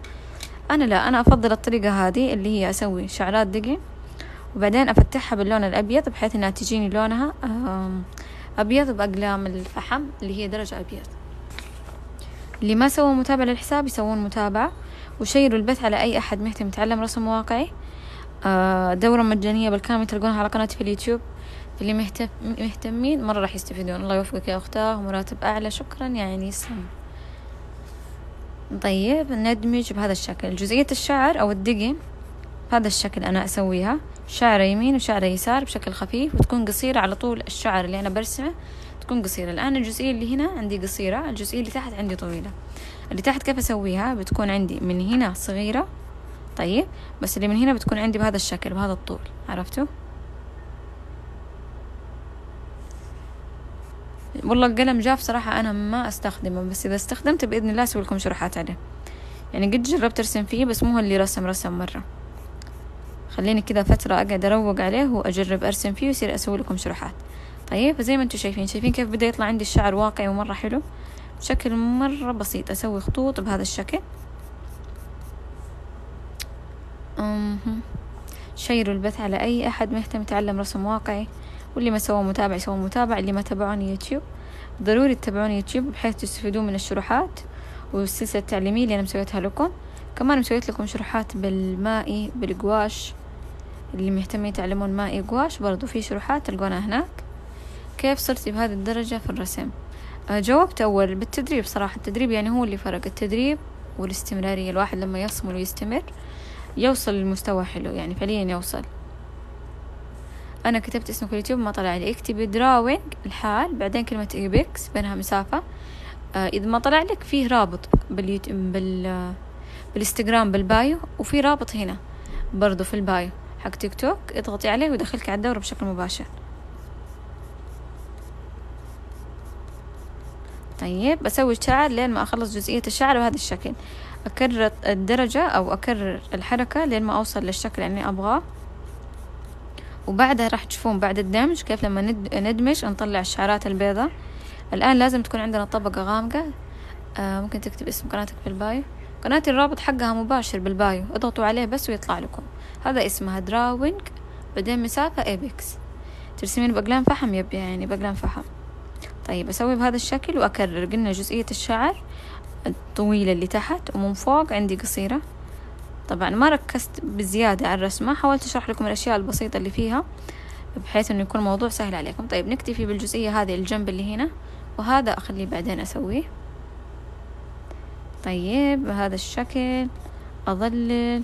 Speaker 1: أنا لا أنا أفضل الطريقة هذه اللي هي أسوي شعرات دقن وبعدين أفتحها باللون الأبيض بحيث إنها تجيني لونها أبيض بأقلام الفحم اللي هي درجة أبيض. اللي ما سووا متابعة للحساب يسوون متابعة وشيروا البث على أي أحد مهتم يتعلم رسم واقعي. آه، دورة مجانية بالكامل تلقونها على قناتي في اليوتيوب. اللي مهتم مهتمين مرة راح يستفيدون. الله يوفقك يا أختاه ومراتب أعلى. شكرا يعني يسلم طيب ندمج بهذا الشكل. جزئية الشعر أو الدقن بهذا الشكل أنا أسويها. شعرة يمين وشعرة يسار بشكل خفيف وتكون قصيرة على طول الشعر اللي أنا برسمه تكون قصيرة. الآن الجزئية اللي هنا عندي قصيرة الجزئية اللي تحت عندي طويلة. اللي تحت كيف أسويها؟ بتكون عندي من هنا صغيرة طيب بس اللي من هنا بتكون عندي بهذا الشكل بهذا الطول. عرفتوا؟ والله القلم جاف صراحة أنا ما أستخدمه بس إذا استخدمته بإذن الله أسوي لكم شروحات عليه. يعني قد جربت أرسم فيه بس مو هو اللي رسم رسم مرة. خليني كذا فترة أقعد أروق عليه وأجرب أرسم فيه ويصير أسوي لكم شروحات. طيب فزي ما أنتم شايفين شايفين كيف بدأ يطلع عندي الشعر واقعي ومرة حلو؟ بشكل مرة بسيط. أسوي خطوط بهذا الشكل. شيروا البث على أي أحد مهتم يتعلم رسم واقعي. واللي ما سوى متابع يسوي متابع اللي ما تابعوني يوتيوب. ضروري تتابعوني يوتيوب بحيث تستفيدون من الشروحات والسلسلة التعليمية اللي أنا مسويتها لكم. كمان مسويت لكم شروحات بالمائي بالقواش. اللي مهتمين يتعلمون مائي قواش. برضو في شروحات تلقونها هناك. كيف صرتي بهذه الدرجة في الرسم؟ آه، جاوبت أول بالتدريب صراحة. التدريب يعني هو اللي فرق. التدريب والاستمرارية. الواحد لما يصمل ويستمر يوصل لمستوى حلو يعني فعليا يوصل. أنا كتبت اسمه في اليوتيوب ما طلع لي. اكتبي Drawing لحال بعدين كلمة ايبكس بينها مسافة. آه إذا ما طلع لك فيه رابط باليوتيوب بال بالإنستغرام بال bio وفي رابط هنا برضو في ال bio حق تيك توك. اضغطي عليه ويدخلك على الدورة بشكل مباشر. طيب بسوي الشعر لين ما أخلص جزئية الشعر بهذا الشكل. أكرر الدرجة أو أكرر الحركة لين ما أوصل للشكل اللي أبغاه. وبعدها راح تشوفون بعد الدمج كيف لما ندمج نطلع الشعرات البيضة. الآن لازم تكون عندنا طبقة غامقة. آه ممكن تكتب اسم قناتك في ال bio قناتي الرابط حقها مباشر بال bio. اضغطوا عليه بس ويطلع لكم. هذا اسمها Drawing بعدين مسافة ايبكس ترسمين بأقلام فحم؟ يب يعني بأقلام فحم. طيب أسوي بهذا الشكل وأكرر. قلنا جزئية الشعر الطويلة اللي تحت ومن فوق عندي قصيرة. طبعا ما ركزت بزيادة على الرسمة حاولت أشرح لكم الأشياء البسيطة اللي فيها بحيث إنه يكون الموضوع سهل عليكم. طيب نكتفي بالجزئية هذه الجنب اللي هنا وهذا أخليه بعدين أسويه. طيب بهذا الشكل أظلل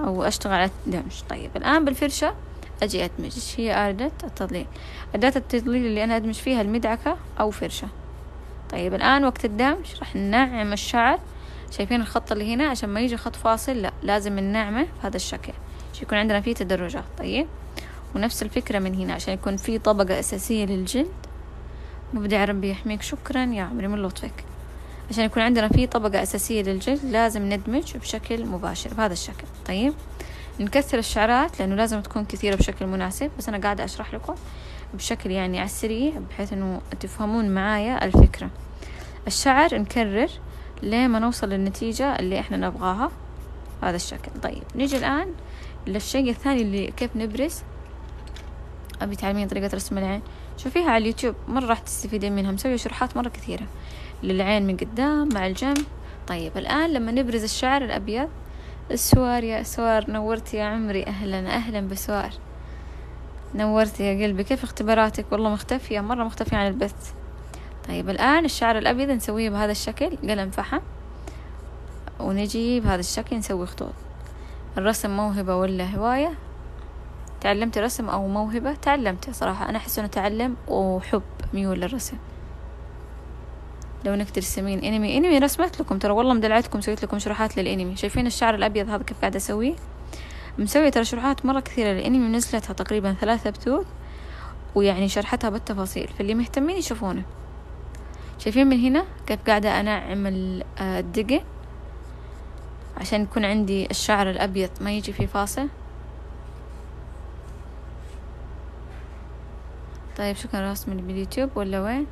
Speaker 1: أو أشتغل على الدمج. طيب الآن بالفرشة أجي أدمج. إيش هي أداة التضليل أداة التضليل اللي أنا أدمج فيها المدعكة أو فرشة. طيب الآن وقت الدمج راح ننعم الشعر. شايفين الخط اللي هنا عشان ما يجي خط فاصل؟ لا لازم ننعمه بهذا الشكل. عشان يكون عندنا فيه تدرجات طيب؟ ونفس الفكرة من هنا عشان يكون في طبقة أساسية للجلد. مبدع ربي يحميك شكرا يا عمري من لطفك. عشان يكون عندنا في طبقة أساسية للجلد لازم ندمج بشكل مباشر بهذا الشكل. طيب؟ نكثر الشعرات لأنه لازم تكون كثيرة بشكل مناسب بس أنا قاعدة أشرح لكم بشكل يعني على السريع بحيث أنه تفهمون معايا الفكرة. الشعر نكرر. لين ما نوصل للنتيجة اللي إحنا نبغاها؟ هذا الشكل. طيب نيجي الآن للشيء الثاني اللي كيف نبرز؟ أبي تعلمين طريقة رسم العين. شوفيها على اليوتيوب مرة راح تستفيدين منها. مسوية شروحات مرة كثيرة. للعين من قدام مع الجنب. طيب الآن لما نبرز الشعر الأبيض السوار يا سوار نورتي يا عمري أهلا أهلا بسوار. نورتي يا قلبي كيف اختباراتك؟ والله مختفية مرة مختفية عن البث. طيب الآن الشعر الأبيض نسويه بهذا الشكل قلم فحم ونجي بهذا الشكل نسوي خطوط. الرسم موهبة ولا هواية؟ تعلمت رسم أو موهبة؟ تعلمت صراحة. أنا أحس أنه تعلم وحب ميول للرسم. لو إنك ترسمين أنمي أنمي رسمت لكم ترى والله مدلعتكم سويت لكم شروحات للأنمي. شايفين الشعر الأبيض هذا كيف قاعدة أسويه؟ مسوية ترى شروحات مرة كثيرة للأنمي منزلتها تقريبا ثلاثة بثوث ويعني شرحتها بالتفاصيل. فاللي مهتمين يشوفونه. شايفين من هنا؟ كيف قاعدة أنعم آه، الدقن؟ عشان يكون عندي الشعر الأبيض ما يجي فيه فاصل. طيب شكرا. رسم باليوتيوب ولا وين؟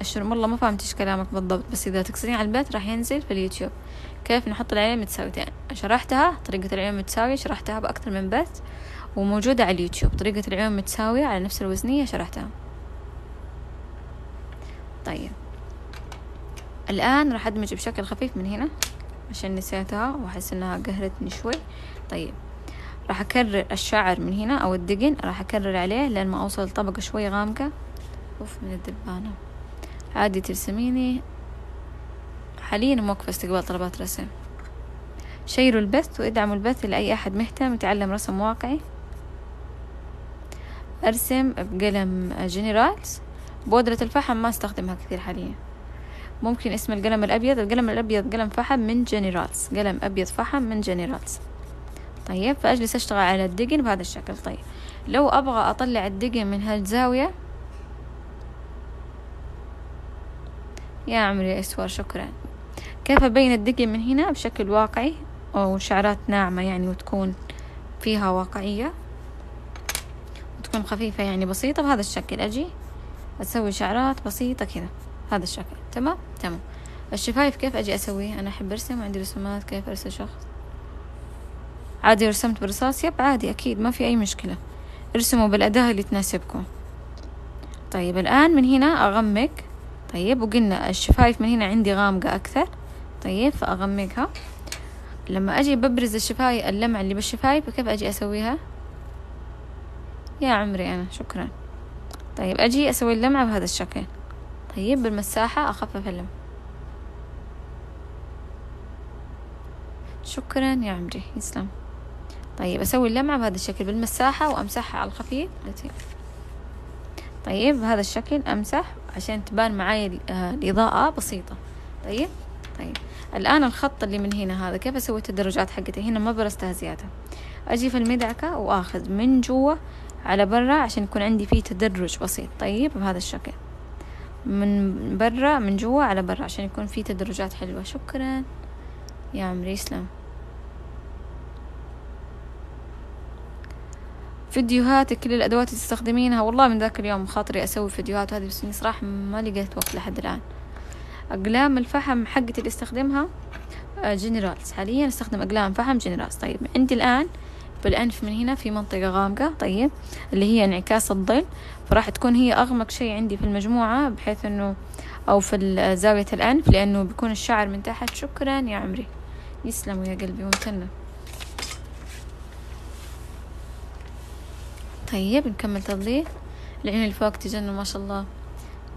Speaker 1: أشر والله ما فهمت إيش كلامك بالضبط بس إذا تقصدين على البيت راح ينزل في اليوتيوب. كيف نحط العين متساويتين شرحتها طريقة العيون متساوية شرحتها بأكثر من بث وموجودة على اليوتيوب. طريقة العيون متساوية على نفس الوزنية شرحتها. طيب. الآن راح أدمج بشكل خفيف من هنا عشان نسيتها وأحس إنها قهرتني شوي. طيب. راح أكرر الشعر من هنا أو الدقن راح أكرر عليه لين ما أوصل لطبقة شوي غامقة. أوف من الدبانة. عادي ترسميني. حاليا موقفة استقبال طلبات رسم. شيروا البث وإدعموا البث لأي أحد مهتم يتعلم رسم واقعي. أرسم بقلم General's. بودرة الفحم ما أستخدمها كثير حاليا. ممكن اسم القلم الأبيض القلم الأبيض قلم فحم من General's قلم أبيض فحم من General's طيب فأجلس أشتغل على الدقن بهذا الشكل. طيب لو أبغى أطلع الدقن من هالزاوية يا عمري يا أسوار شكرا. كيف ابين الدقن من هنا بشكل واقعي؟ أو شعرات ناعمة يعني وتكون فيها واقعية. وتكون خفيفة يعني بسيطة بهذا الشكل. أجي. أسوي شعرات بسيطة كذا. هذا الشكل. تمام؟ تمام. الشفايف كيف أجي أسويه؟ أنا أحب أرسم عندي رسومات كيف ارسم شخص. عادي رسمت برصاص yep عادي أكيد ما في أي مشكلة. ارسموا بالأداة اللي تناسبكم. طيب الآن من هنا أغمق. طيب وقلنا الشفايف من هنا عندي غامقة أكثر. طيب فأغمقها. لما أجي ببرز الشفايف اللمعة اللي بالشفايف كيف أجي أسويها؟ يا عمري أنا شكرا. طيب أجي أسوي اللمعة بهذا الشكل. طيب بالمساحة أخفف اللمعة. شكرا يا عمري يسلم. طيب أسوي اللمعة بهذا الشكل بالمساحة وأمسحها على الخفيف طيب بهذا الشكل أمسح عشان تبان معاي آه، الإضاءة بسيطة. طيب طيب. الآن الخط اللي من هنا هذا كيف أسوي التدرجات حقتي هنا ما برستها زيادة. أجي في المدعكة وآخذ من جوا على برا عشان يكون عندي فيه تدرج بسيط. طيب بهذا الشكل. من برا من جوا على برا عشان يكون فيه تدرجات حلوة. شكرا. يا عمري يسلم. فيديوهات كل الأدوات اللي تستخدمينها. والله من ذاك اليوم خاطري أسوي فيديوهات هذه بس صراحة ما لقيت وقت لحد الآن. أقلام الفحم حقتي اللي أستخدمها General's آه، حاليا أستخدم أقلام فحم General's طيب عندي الآن بالأنف من هنا في منطقة غامقة طيب اللي هي انعكاس الظل. فراح تكون هي أغمق شيء عندي في المجموعة بحيث أنه أو في زاوية الأنف لأنه بيكون الشعر من تحت. شكرا يا عمري. يسلموا يا قلبي ممتنة. طيب نكمل تظليل. العين اللي فوق تجنن ما شاء الله.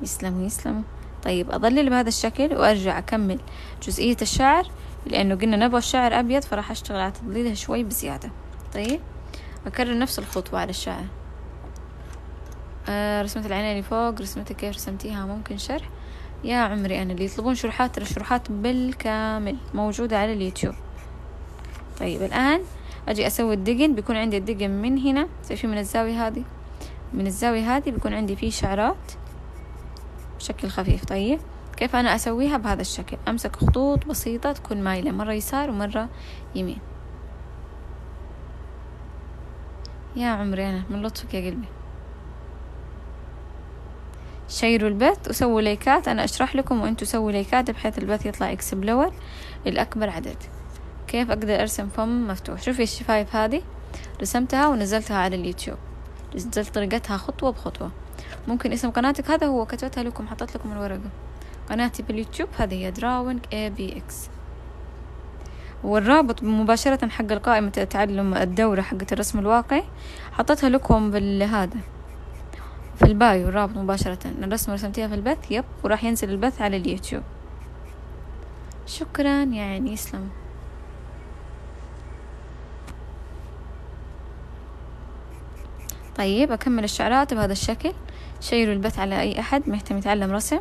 Speaker 1: يسلموا يسلموا طيب أظلل بهذا الشكل وأرجع أكمل جزئية الشعر لأنه قلنا نبغى الشعر أبيض فراح أشتغل على تضليلها شوي بزيادة. طيب. أكرر نفس الخطوة على الشعر. آه رسمة العينين اللي فوق رسمتها كيف رسمتيها؟ ممكن شرح. يا عمري أنا اللي يطلبون شروحات الشروحات بالكامل موجودة على اليوتيوب. طيب الآن أجي أسوي الدقن بيكون عندي الدقن من هنا. شايفين من الزاوية هذه؟ من الزاوية هذه بيكون عندي فيه شعرات بشكل خفيف. طيب كيف أنا أسويها؟ بهذا الشكل. أمسك خطوط بسيطة تكون مايلة مرة يسار ومرة يمين. يا عمري أنا من لطفك يا قلبي. شيروا البث وسووا لايكات أنا أشرح لكم وأنتوا سووا لايكات بحيث البث يطلع explore لأكبر عدد. كيف أقدر أرسم فم مفتوح؟ شوفي الشفايف هذه. رسمتها ونزلتها على اليوتيوب. نزلت طريقتها خطوة بخطوة. ممكن اسم قناتك هذا هو كتبتها لكم حطيت لكم الورقة. قناتي باليوتيوب هذه هي Drawing اي بي إكس والرابط مباشرة حق القائمة تعلم الدورة حقة الرسم الواقعي حطيتها لكم بالهذا في البايو الرابط مباشرة. الرسمة رسمتيها في البث يب وراح ينزل البث على اليوتيوب. شكرا يعني يسلم. طيب أكمل الشعرات بهذا الشكل. شيروا البث على أي أحد مهتم يتعلم رسم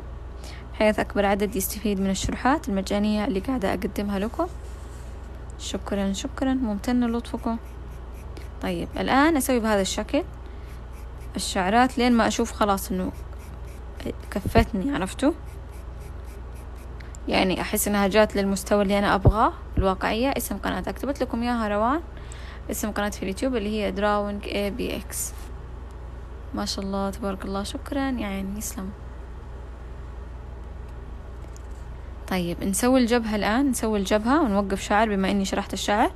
Speaker 1: بحيث أكبر عدد يستفيد من الشروحات المجانية اللي قاعدة أقدمها لكم. شكرا شكرا. ممتنة لطفكم. طيب الآن أسوي بهذا الشكل. الشعرات لين ما أشوف خلاص إنه كفتني عرفتوا؟ يعني أحس إنها جات للمستوى اللي أنا أبغاه الواقعية. اسم قناة أكتبت لكم إياها روان. اسم قناة في اليوتيوب اللي هي Drawing اي بي إكس ما شاء الله تبارك الله. شكرا يعني يسلم. طيب نسوي الجبهة الآن نسوي الجبهة ونوقف شعر بما إني شرحت الشعر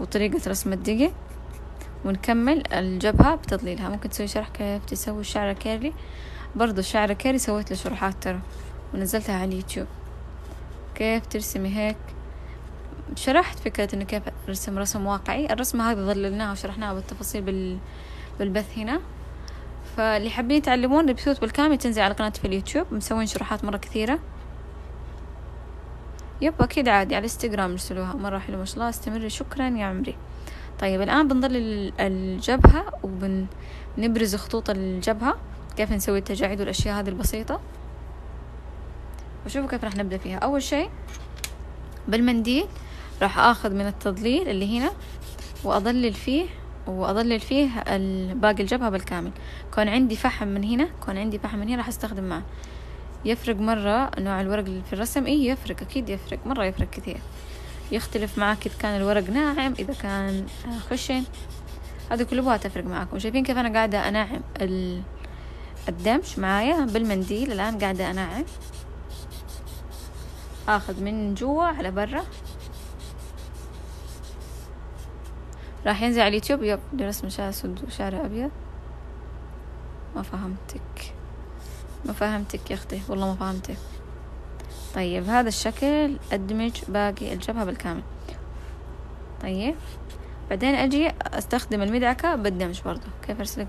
Speaker 1: وطريقة رسم الدقن ونكمل الجبهة بتظليلها. ممكن تسوي شرح كيف تسوي الشعر ال curly برضو الشعر ال curly سويت له شروحات ترى ونزلتها على اليوتيوب. كيف ترسمي هيك؟ شرحت فكرة إنه كيف أرسم رسم واقعي. الرسمة هذه ظللناها وشرحناها بالتفاصيل بال... بالبث هنا. فاللي حابين يتعلمون البثوث بالكامل تنزل على قناتي في اليوتيوب. مسوين شروحات مرة كثيرة. يب أكيد عادي على الإنستغرام ارسلوها. مرة حلو ما شاء الله. استمري شكرا يا عمري. طيب الآن بنظلل الجبهة وبنبرز خطوط الجبهة. كيف نسوي التجاعيد والأشياء هذه البسيطة؟ وشوفوا كيف راح نبدأ فيها. أول شيء بالمنديل راح آخذ من التضليل اللي هنا واضلل فيه واضلل فيه باقي الجبهة بالكامل. كون عندي فحم من هنا كون عندي فحم من هنا راح أستخدم معه. يفرق مرة نوع الورق اللي في الرسم؟ إيه يفرق أكيد يفرق مرة يفرق كثير. يختلف معك إذا كان الورق ناعم إذا كان خشن. هذه كلها تفرق معاكم. شايفين كيف أنا قاعدة أناعم الدمش معايا بالمنديل الآن قاعدة أناعم. آخذ من جوا على برا. راح ينزل على اليوتيوب. يب رسم شارع اسود وشارع أبيض. ما فهمتك. ما فهمتك يا أختي. والله ما فهمتك. طيب هذا الشكل أدمج باقي الجبهة بالكامل. طيب. بعدين أجي أستخدم المدعكة بالدمج برضو. كيف ارسلك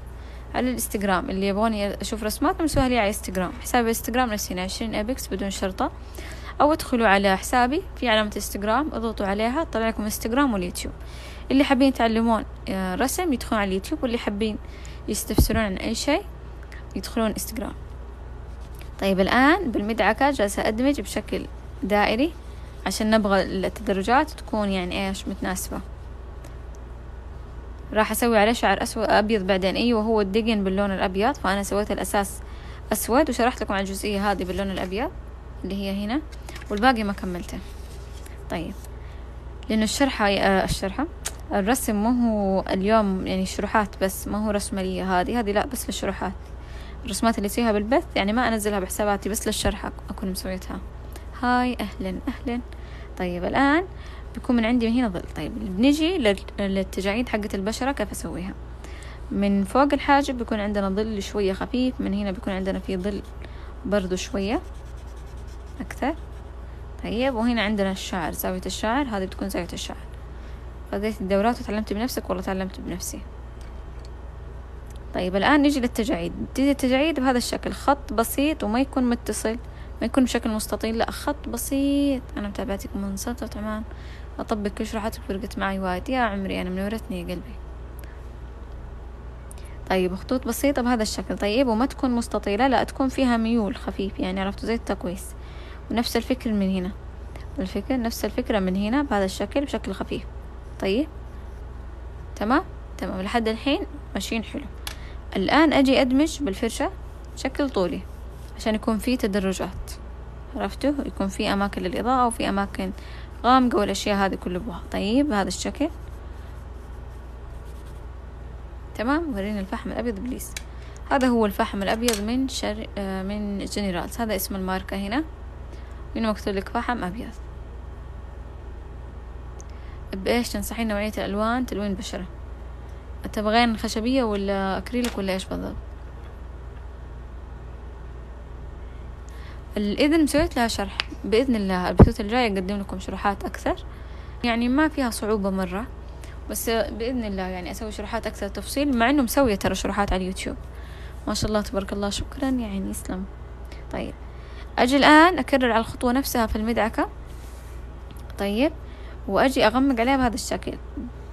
Speaker 1: على الإنستغرام. اللي يبغوني أشوف رسمات ارسلوها لي على الانستغرام حساب الانستغرام نفسي عشرين ABX بدون شرطة. أو ادخلوا على حسابي في علامة إنستغرام. اضغطوا عليها. طلع لكم إنستغرام واليوتيوب. اللي حابين يتعلمون آه، رسم يدخلون على اليوتيوب. واللي حابين يستفسرون عن أي شيء يدخلون إنستغرام. طيب الآن بالمدعكة جالسة أدمج بشكل دائري عشان نبغى التدرجات تكون يعني إيش متناسبة. راح أسوي عليه شعر اسود أبيض بعدين. إيوه هو الدقن باللون الأبيض فأنا سويت الأساس أسود وشرحت لكم على الجزئية هذه باللون الأبيض اللي هي هنا والباقي ما كملته. طيب لأنه الشرحة آه، الشرحة الرسم ما هو اليوم يعني شروحات بس ما هو رسمالية هذه هذه لا بس للشروحات. الرسومات اللي فيها بالبث يعني ما أنزلها بحساباتي بس للشرح أكون مسويتها. هاي أهلا أهلا. طيب الآن بيكون من عندي من هنا ظل. طيب بنجي للتجاعيد حقة البشرة كيف أسويها. من فوق الحاجب بيكون عندنا ظل شوية خفيف من هنا بيكون عندنا في ظل برضو شوية أكثر. طيب وهنا عندنا الشعر زاوية الشعر هذه بتكون زاوية الشعر. خذيت الدورات وتعلمت بنفسك ولا تعلمت بنفسي. طيب الآن نجي للتجاعيد تجي التجاعيد بهذا الشكل. خط بسيط وما يكون متصل ما يكون بشكل مستطيل. لا خط بسيط. أنا متابعتكم من صوت عمان أطبق كل شروحاتك فرقت معي وايد. يا عمري أنا منورتني يا قلبي. طيب خطوط بسيطة بهذا الشكل. طيب وما تكون مستطيلة لا تكون فيها ميول خفيف. يعني عرفتوا زي التقويس ونفس الفكر من هنا. الفكر نفس الفكرة من هنا بهذا الشكل بشكل خفيف. طيب. تمام؟ تمام. لحد الحين ماشيين حلو. الآن أجي أدمج بالفرشة شكل طولي عشان يكون فيه تدرجات عرفتوا؟ يكون في أماكن للإضاءة وفي أماكن غامقة والأشياء هذه كلها طيب بهذا الشكل. تمام؟ وريني الفحم الأبيض please. هذا هو الفحم الأبيض من شر... آه، من General's. هذا اسم الماركة هنا. هنا مكتوب لك فحم أبيض؟ بإيش تنصحين نوعية الألوان تلوين بشرة؟ تبغين خشبية ولا أكريليك ولا إيش بالضبط؟ الإذن مسويت لها شرح. بإذن الله البثوث الجاية أقدم لكم شروحات أكثر. يعني ما فيها صعوبة مرة بس بإذن الله يعني أسوي شروحات أكثر تفصيل مع إنه مسوية ترى شروحات على اليوتيوب. ما شاء الله تبارك الله شكرا يعني يسلم. طيب أجي الآن أكرر على الخطوة نفسها في المدعكة. طيب وأجي أغمق عليها بهذا الشكل.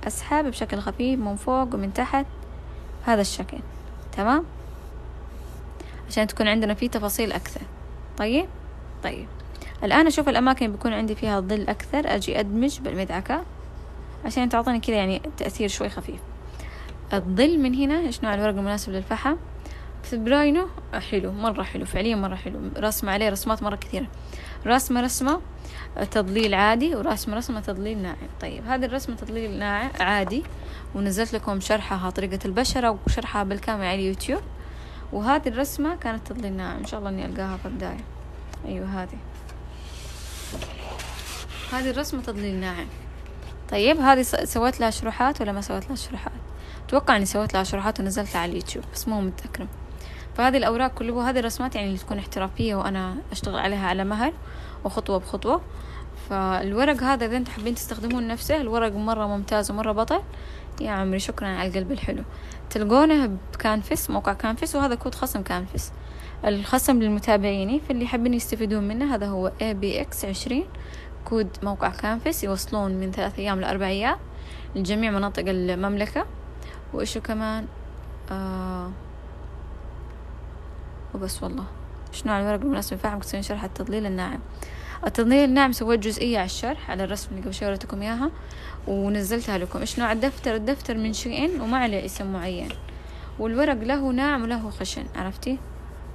Speaker 1: أسحب بشكل خفيف من فوق ومن تحت بهذا الشكل تمام؟ عشان تكون عندنا فيه تفاصيل أكثر. طيب؟ طيب. الآن أشوف الأماكن بيكون عندي فيها ظل أكثر. أجي أدمج بالمدعكة عشان تعطيني كذا يعني تأثير شوي خفيف. الظل من هنا إيش نوع الورق المناسب للفحم؟ فبراينو حلو مرة حلو فعليا مرة حلو. رسمة عليه رسمات مرة كثيرة. رسمة رسمة تضليل عادي ورسمة رسمة تضليل ناعم. طيب هذه الرسمة تضليل ناعم عادي ونزلت لكم شرحها طريقة البشرة وشرحها بالكامل على اليوتيوب. وهذه الرسمة كانت تضليل ناعم. إن شاء الله إني ألقاها في البداية. أيوة هذه. هذه الرسمة تضليل ناعم. طيب هذه سويت لها شروحات ولا ما سويت لها شروحات؟ أتوقع إني سويت لها شروحات ونزلتها على اليوتيوب بس مو متذكرة. فهذه الأوراق كلها هذه الرسمات يعني تكون احترافية وأنا أشتغل عليها على مهل وخطوة بخطوة. فالورق هذا إذا أنتم حابين تستخدمون نفسه الورق مرة ممتاز ومرة بطل. يا عمري شكرا على القلب الحلو. تلقونه بكانفس موقع كانفس وهذا كود خصم كانفس. الخصم للمتابعيني فاللي حابين يستفيدون منه هذا هو ABX عشرين كود موقع كانفس يوصلون من ثلاث أيام لأربع أيام لجميع مناطق المملكة. وإيشو كمان؟ آه وبس والله. إيش نوع الورق المناسب فاهم كنت شرح التضليل الناعم. التضليل الناعم سويت جزئية على الشرح على الرسم اللي قبل شوي وريتكم إياها ونزلتها لكم. إيش نوع الدفتر؟ الدفتر من شيئين وما عليه اسم معين. والورق له ناعم وله خشن عرفتي؟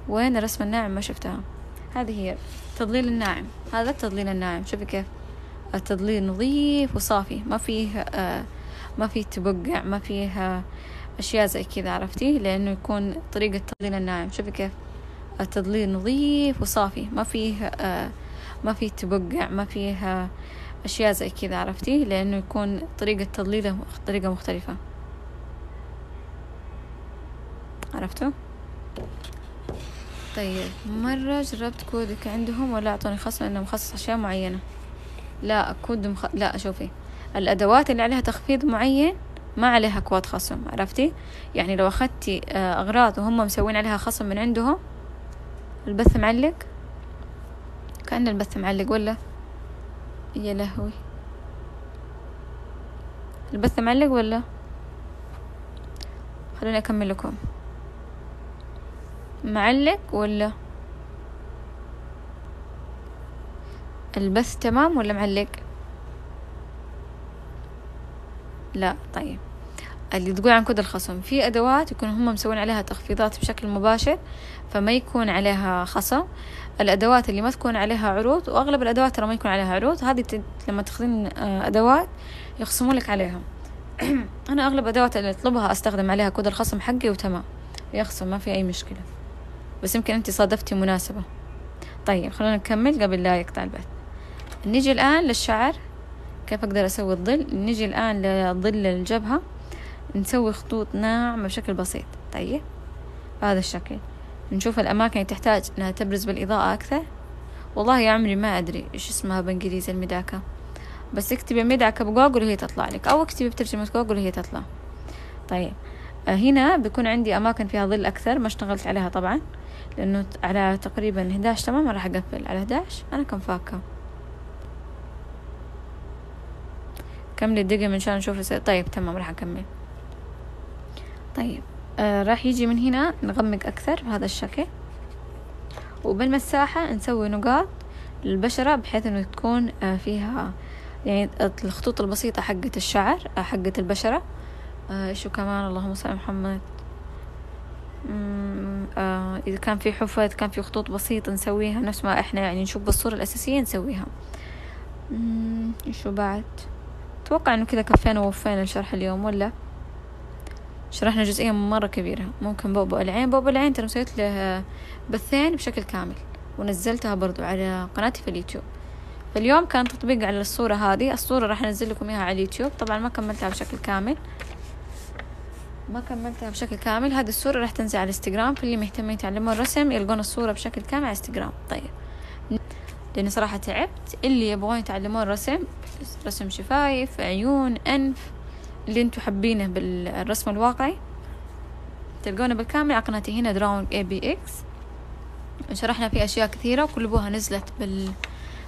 Speaker 1: وين الرسمة الناعم؟ ما شفتها. هذه هي. التضليل الناعم. هذا التضليل الناعم. شوفي كيف. التضليل نظيف وصافي. ما فيه آه ما فيه تبقع ما فيه آه أشياء زي كذا عرفتي؟ لأنه يكون طريقة التضليل الناعم. شوفي كيف. التضليل نظيف وصافي. ما فيه آه ما فيه تبقع ما فيه آه أشياء زي كذا عرفتي؟ لأنه يكون طريقة تضليله طريقة مختلفة. عرفتوا؟ طيب مرة جربت كودك عندهم ولا أعطوني خصم لأنه مخصص أشياء معينة. لا كود مخ... لا شوفي. الأدوات اللي عليها تخفيض معين ما عليها كود خصم عرفتي؟ يعني لو أخذتي آه، أغراض وهم مسوين عليها خصم من عندهم البث معلق؟ كأن البث معلق ولا؟ يا لهوي. البث معلق ولا؟ خلوني أكمل لكم. معلق ولا؟ البث تمام ولا معلق؟ لا طيب. اللي تقول عن كود الخصم. في أدوات يكون هم مسوين عليها تخفيضات بشكل مباشر فما يكون عليها خصم. الأدوات اللي ما تكون عليها عروض وأغلب الأدوات ترى ما يكون عليها عروض. هذه تد... لما تاخذين آه، أدوات يخصمون لك عليها [clears throat] أنا أغلب أدوات اللي أطلبها أستخدم عليها كود الخصم حقي وتمام. يخصم ما في أي مشكلة. بس يمكن أنت صادفتي مناسبة. طيب خلونا نكمل قبل لا يقطع البث. نيجي الآن للشعر. كيف أقدر أسوي الظل؟ نيجي الآن لظل الجبهة. نسوي خطوط ناعمة بشكل بسيط طيب؟ بهذا الشكل. نشوف الأماكن اللي تحتاج أنها تبرز بالإضاءة أكثر. والله يا عمري ما أدري إيش اسمها بإنجليزي المداكة. بس اكتبي مدعكة بجوجل وهي تطلع لك أو اكتبي بترجمة جوجل وهي تطلع. طيب هنا بيكون عندي أماكن فيها ظل أكثر ما اشتغلت عليها طبعا لأنه على تقريبا 11 تمام راح أقفل. على 11 أنا كم فاكة كملي الدقة من شان نشوف طيب تمام راح أكمل. طيب. آه راح يجي من هنا نغمق أكثر بهذا الشكل. وبالمساحة نسوي نقاط للبشرة بحيث إنه تكون آه فيها يعني الخطوط البسيطة حقة الشعر آه حقة البشرة. آه شو كمان؟ اللهم صل على محمد. آه إذا كان في حفظ كان في خطوط بسيطة نسويها. نفس ما إحنا يعني نشوف بالصورة الأساسية نسويها. شو بعد؟ أتوقع إنه كذا كفينا ووفينا الشرح اليوم ولا؟ شرحنا جزئية مرة كبيرة. ممكن بؤبؤ العين. بؤبؤ العين ترى مسويت له بثين بشكل كامل ونزلتها برضو على قناتي في اليوتيوب. فاليوم كان تطبيق على الصورة هذه. الصورة راح أنزل لكم إياها على اليوتيوب. طبعا ما كملتها بشكل كامل. ما كملتها بشكل كامل. هذه الصورة راح تنزل على الانستغرام فاللي مهتمين يتعلمون الرسم يلقون الصورة بشكل كامل على الانستغرام طيب. لأني صراحة تعبت. اللي يبغون يتعلمون رسم رسم شفايف عيون أنف اللي أنتوا حابينه بالرسم الواقعي. تلقونه بالكامل على قناتي هنا Drawn ABX شرحنا فيه أشياء كثيرة وكل بوها نزلت بال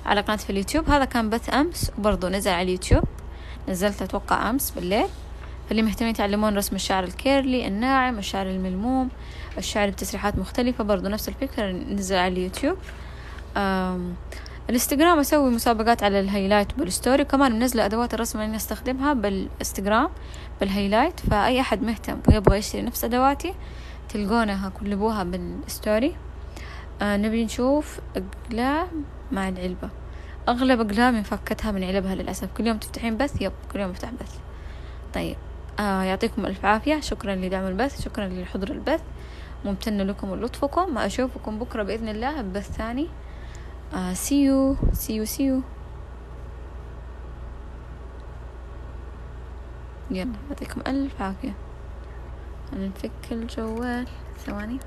Speaker 1: على قناتي في اليوتيوب. هذا كان بث أمس وبرضه نزل على اليوتيوب. نزلته أتوقع أمس بالليل. فاللي مهتمين يتعلمون رسم الشعر ال curly الناعم الشعر الملموم الشعر بتسريحات مختلفة برضو نفس الفكرة نزل على اليوتيوب. الانستغرام أسوي مسابقات على ال highlight بال story كمان منزله أدوات الرسم اللي استخدمها بالانستغرام بال highlight فأي أحد مهتم ويبغى يشتري نفس أدواتي تلقونها كلبوها بال story. آه نبي نشوف إقلام مع العلبة. أغلب اقلامي مفكتها من علبها للأسف. كل يوم تفتحين بث yep كل يوم افتح بث. طيب آه يعطيكم ألف عافية. شكرا لدعم البث شكرا لحضور البث. ممتنة لكم ولطفكم. أشوفكم بكرة بإذن الله ببث ثاني. Uh, see you see you see you. يلا يعطيكم ألف عافية. نفك الجوال. ثواني.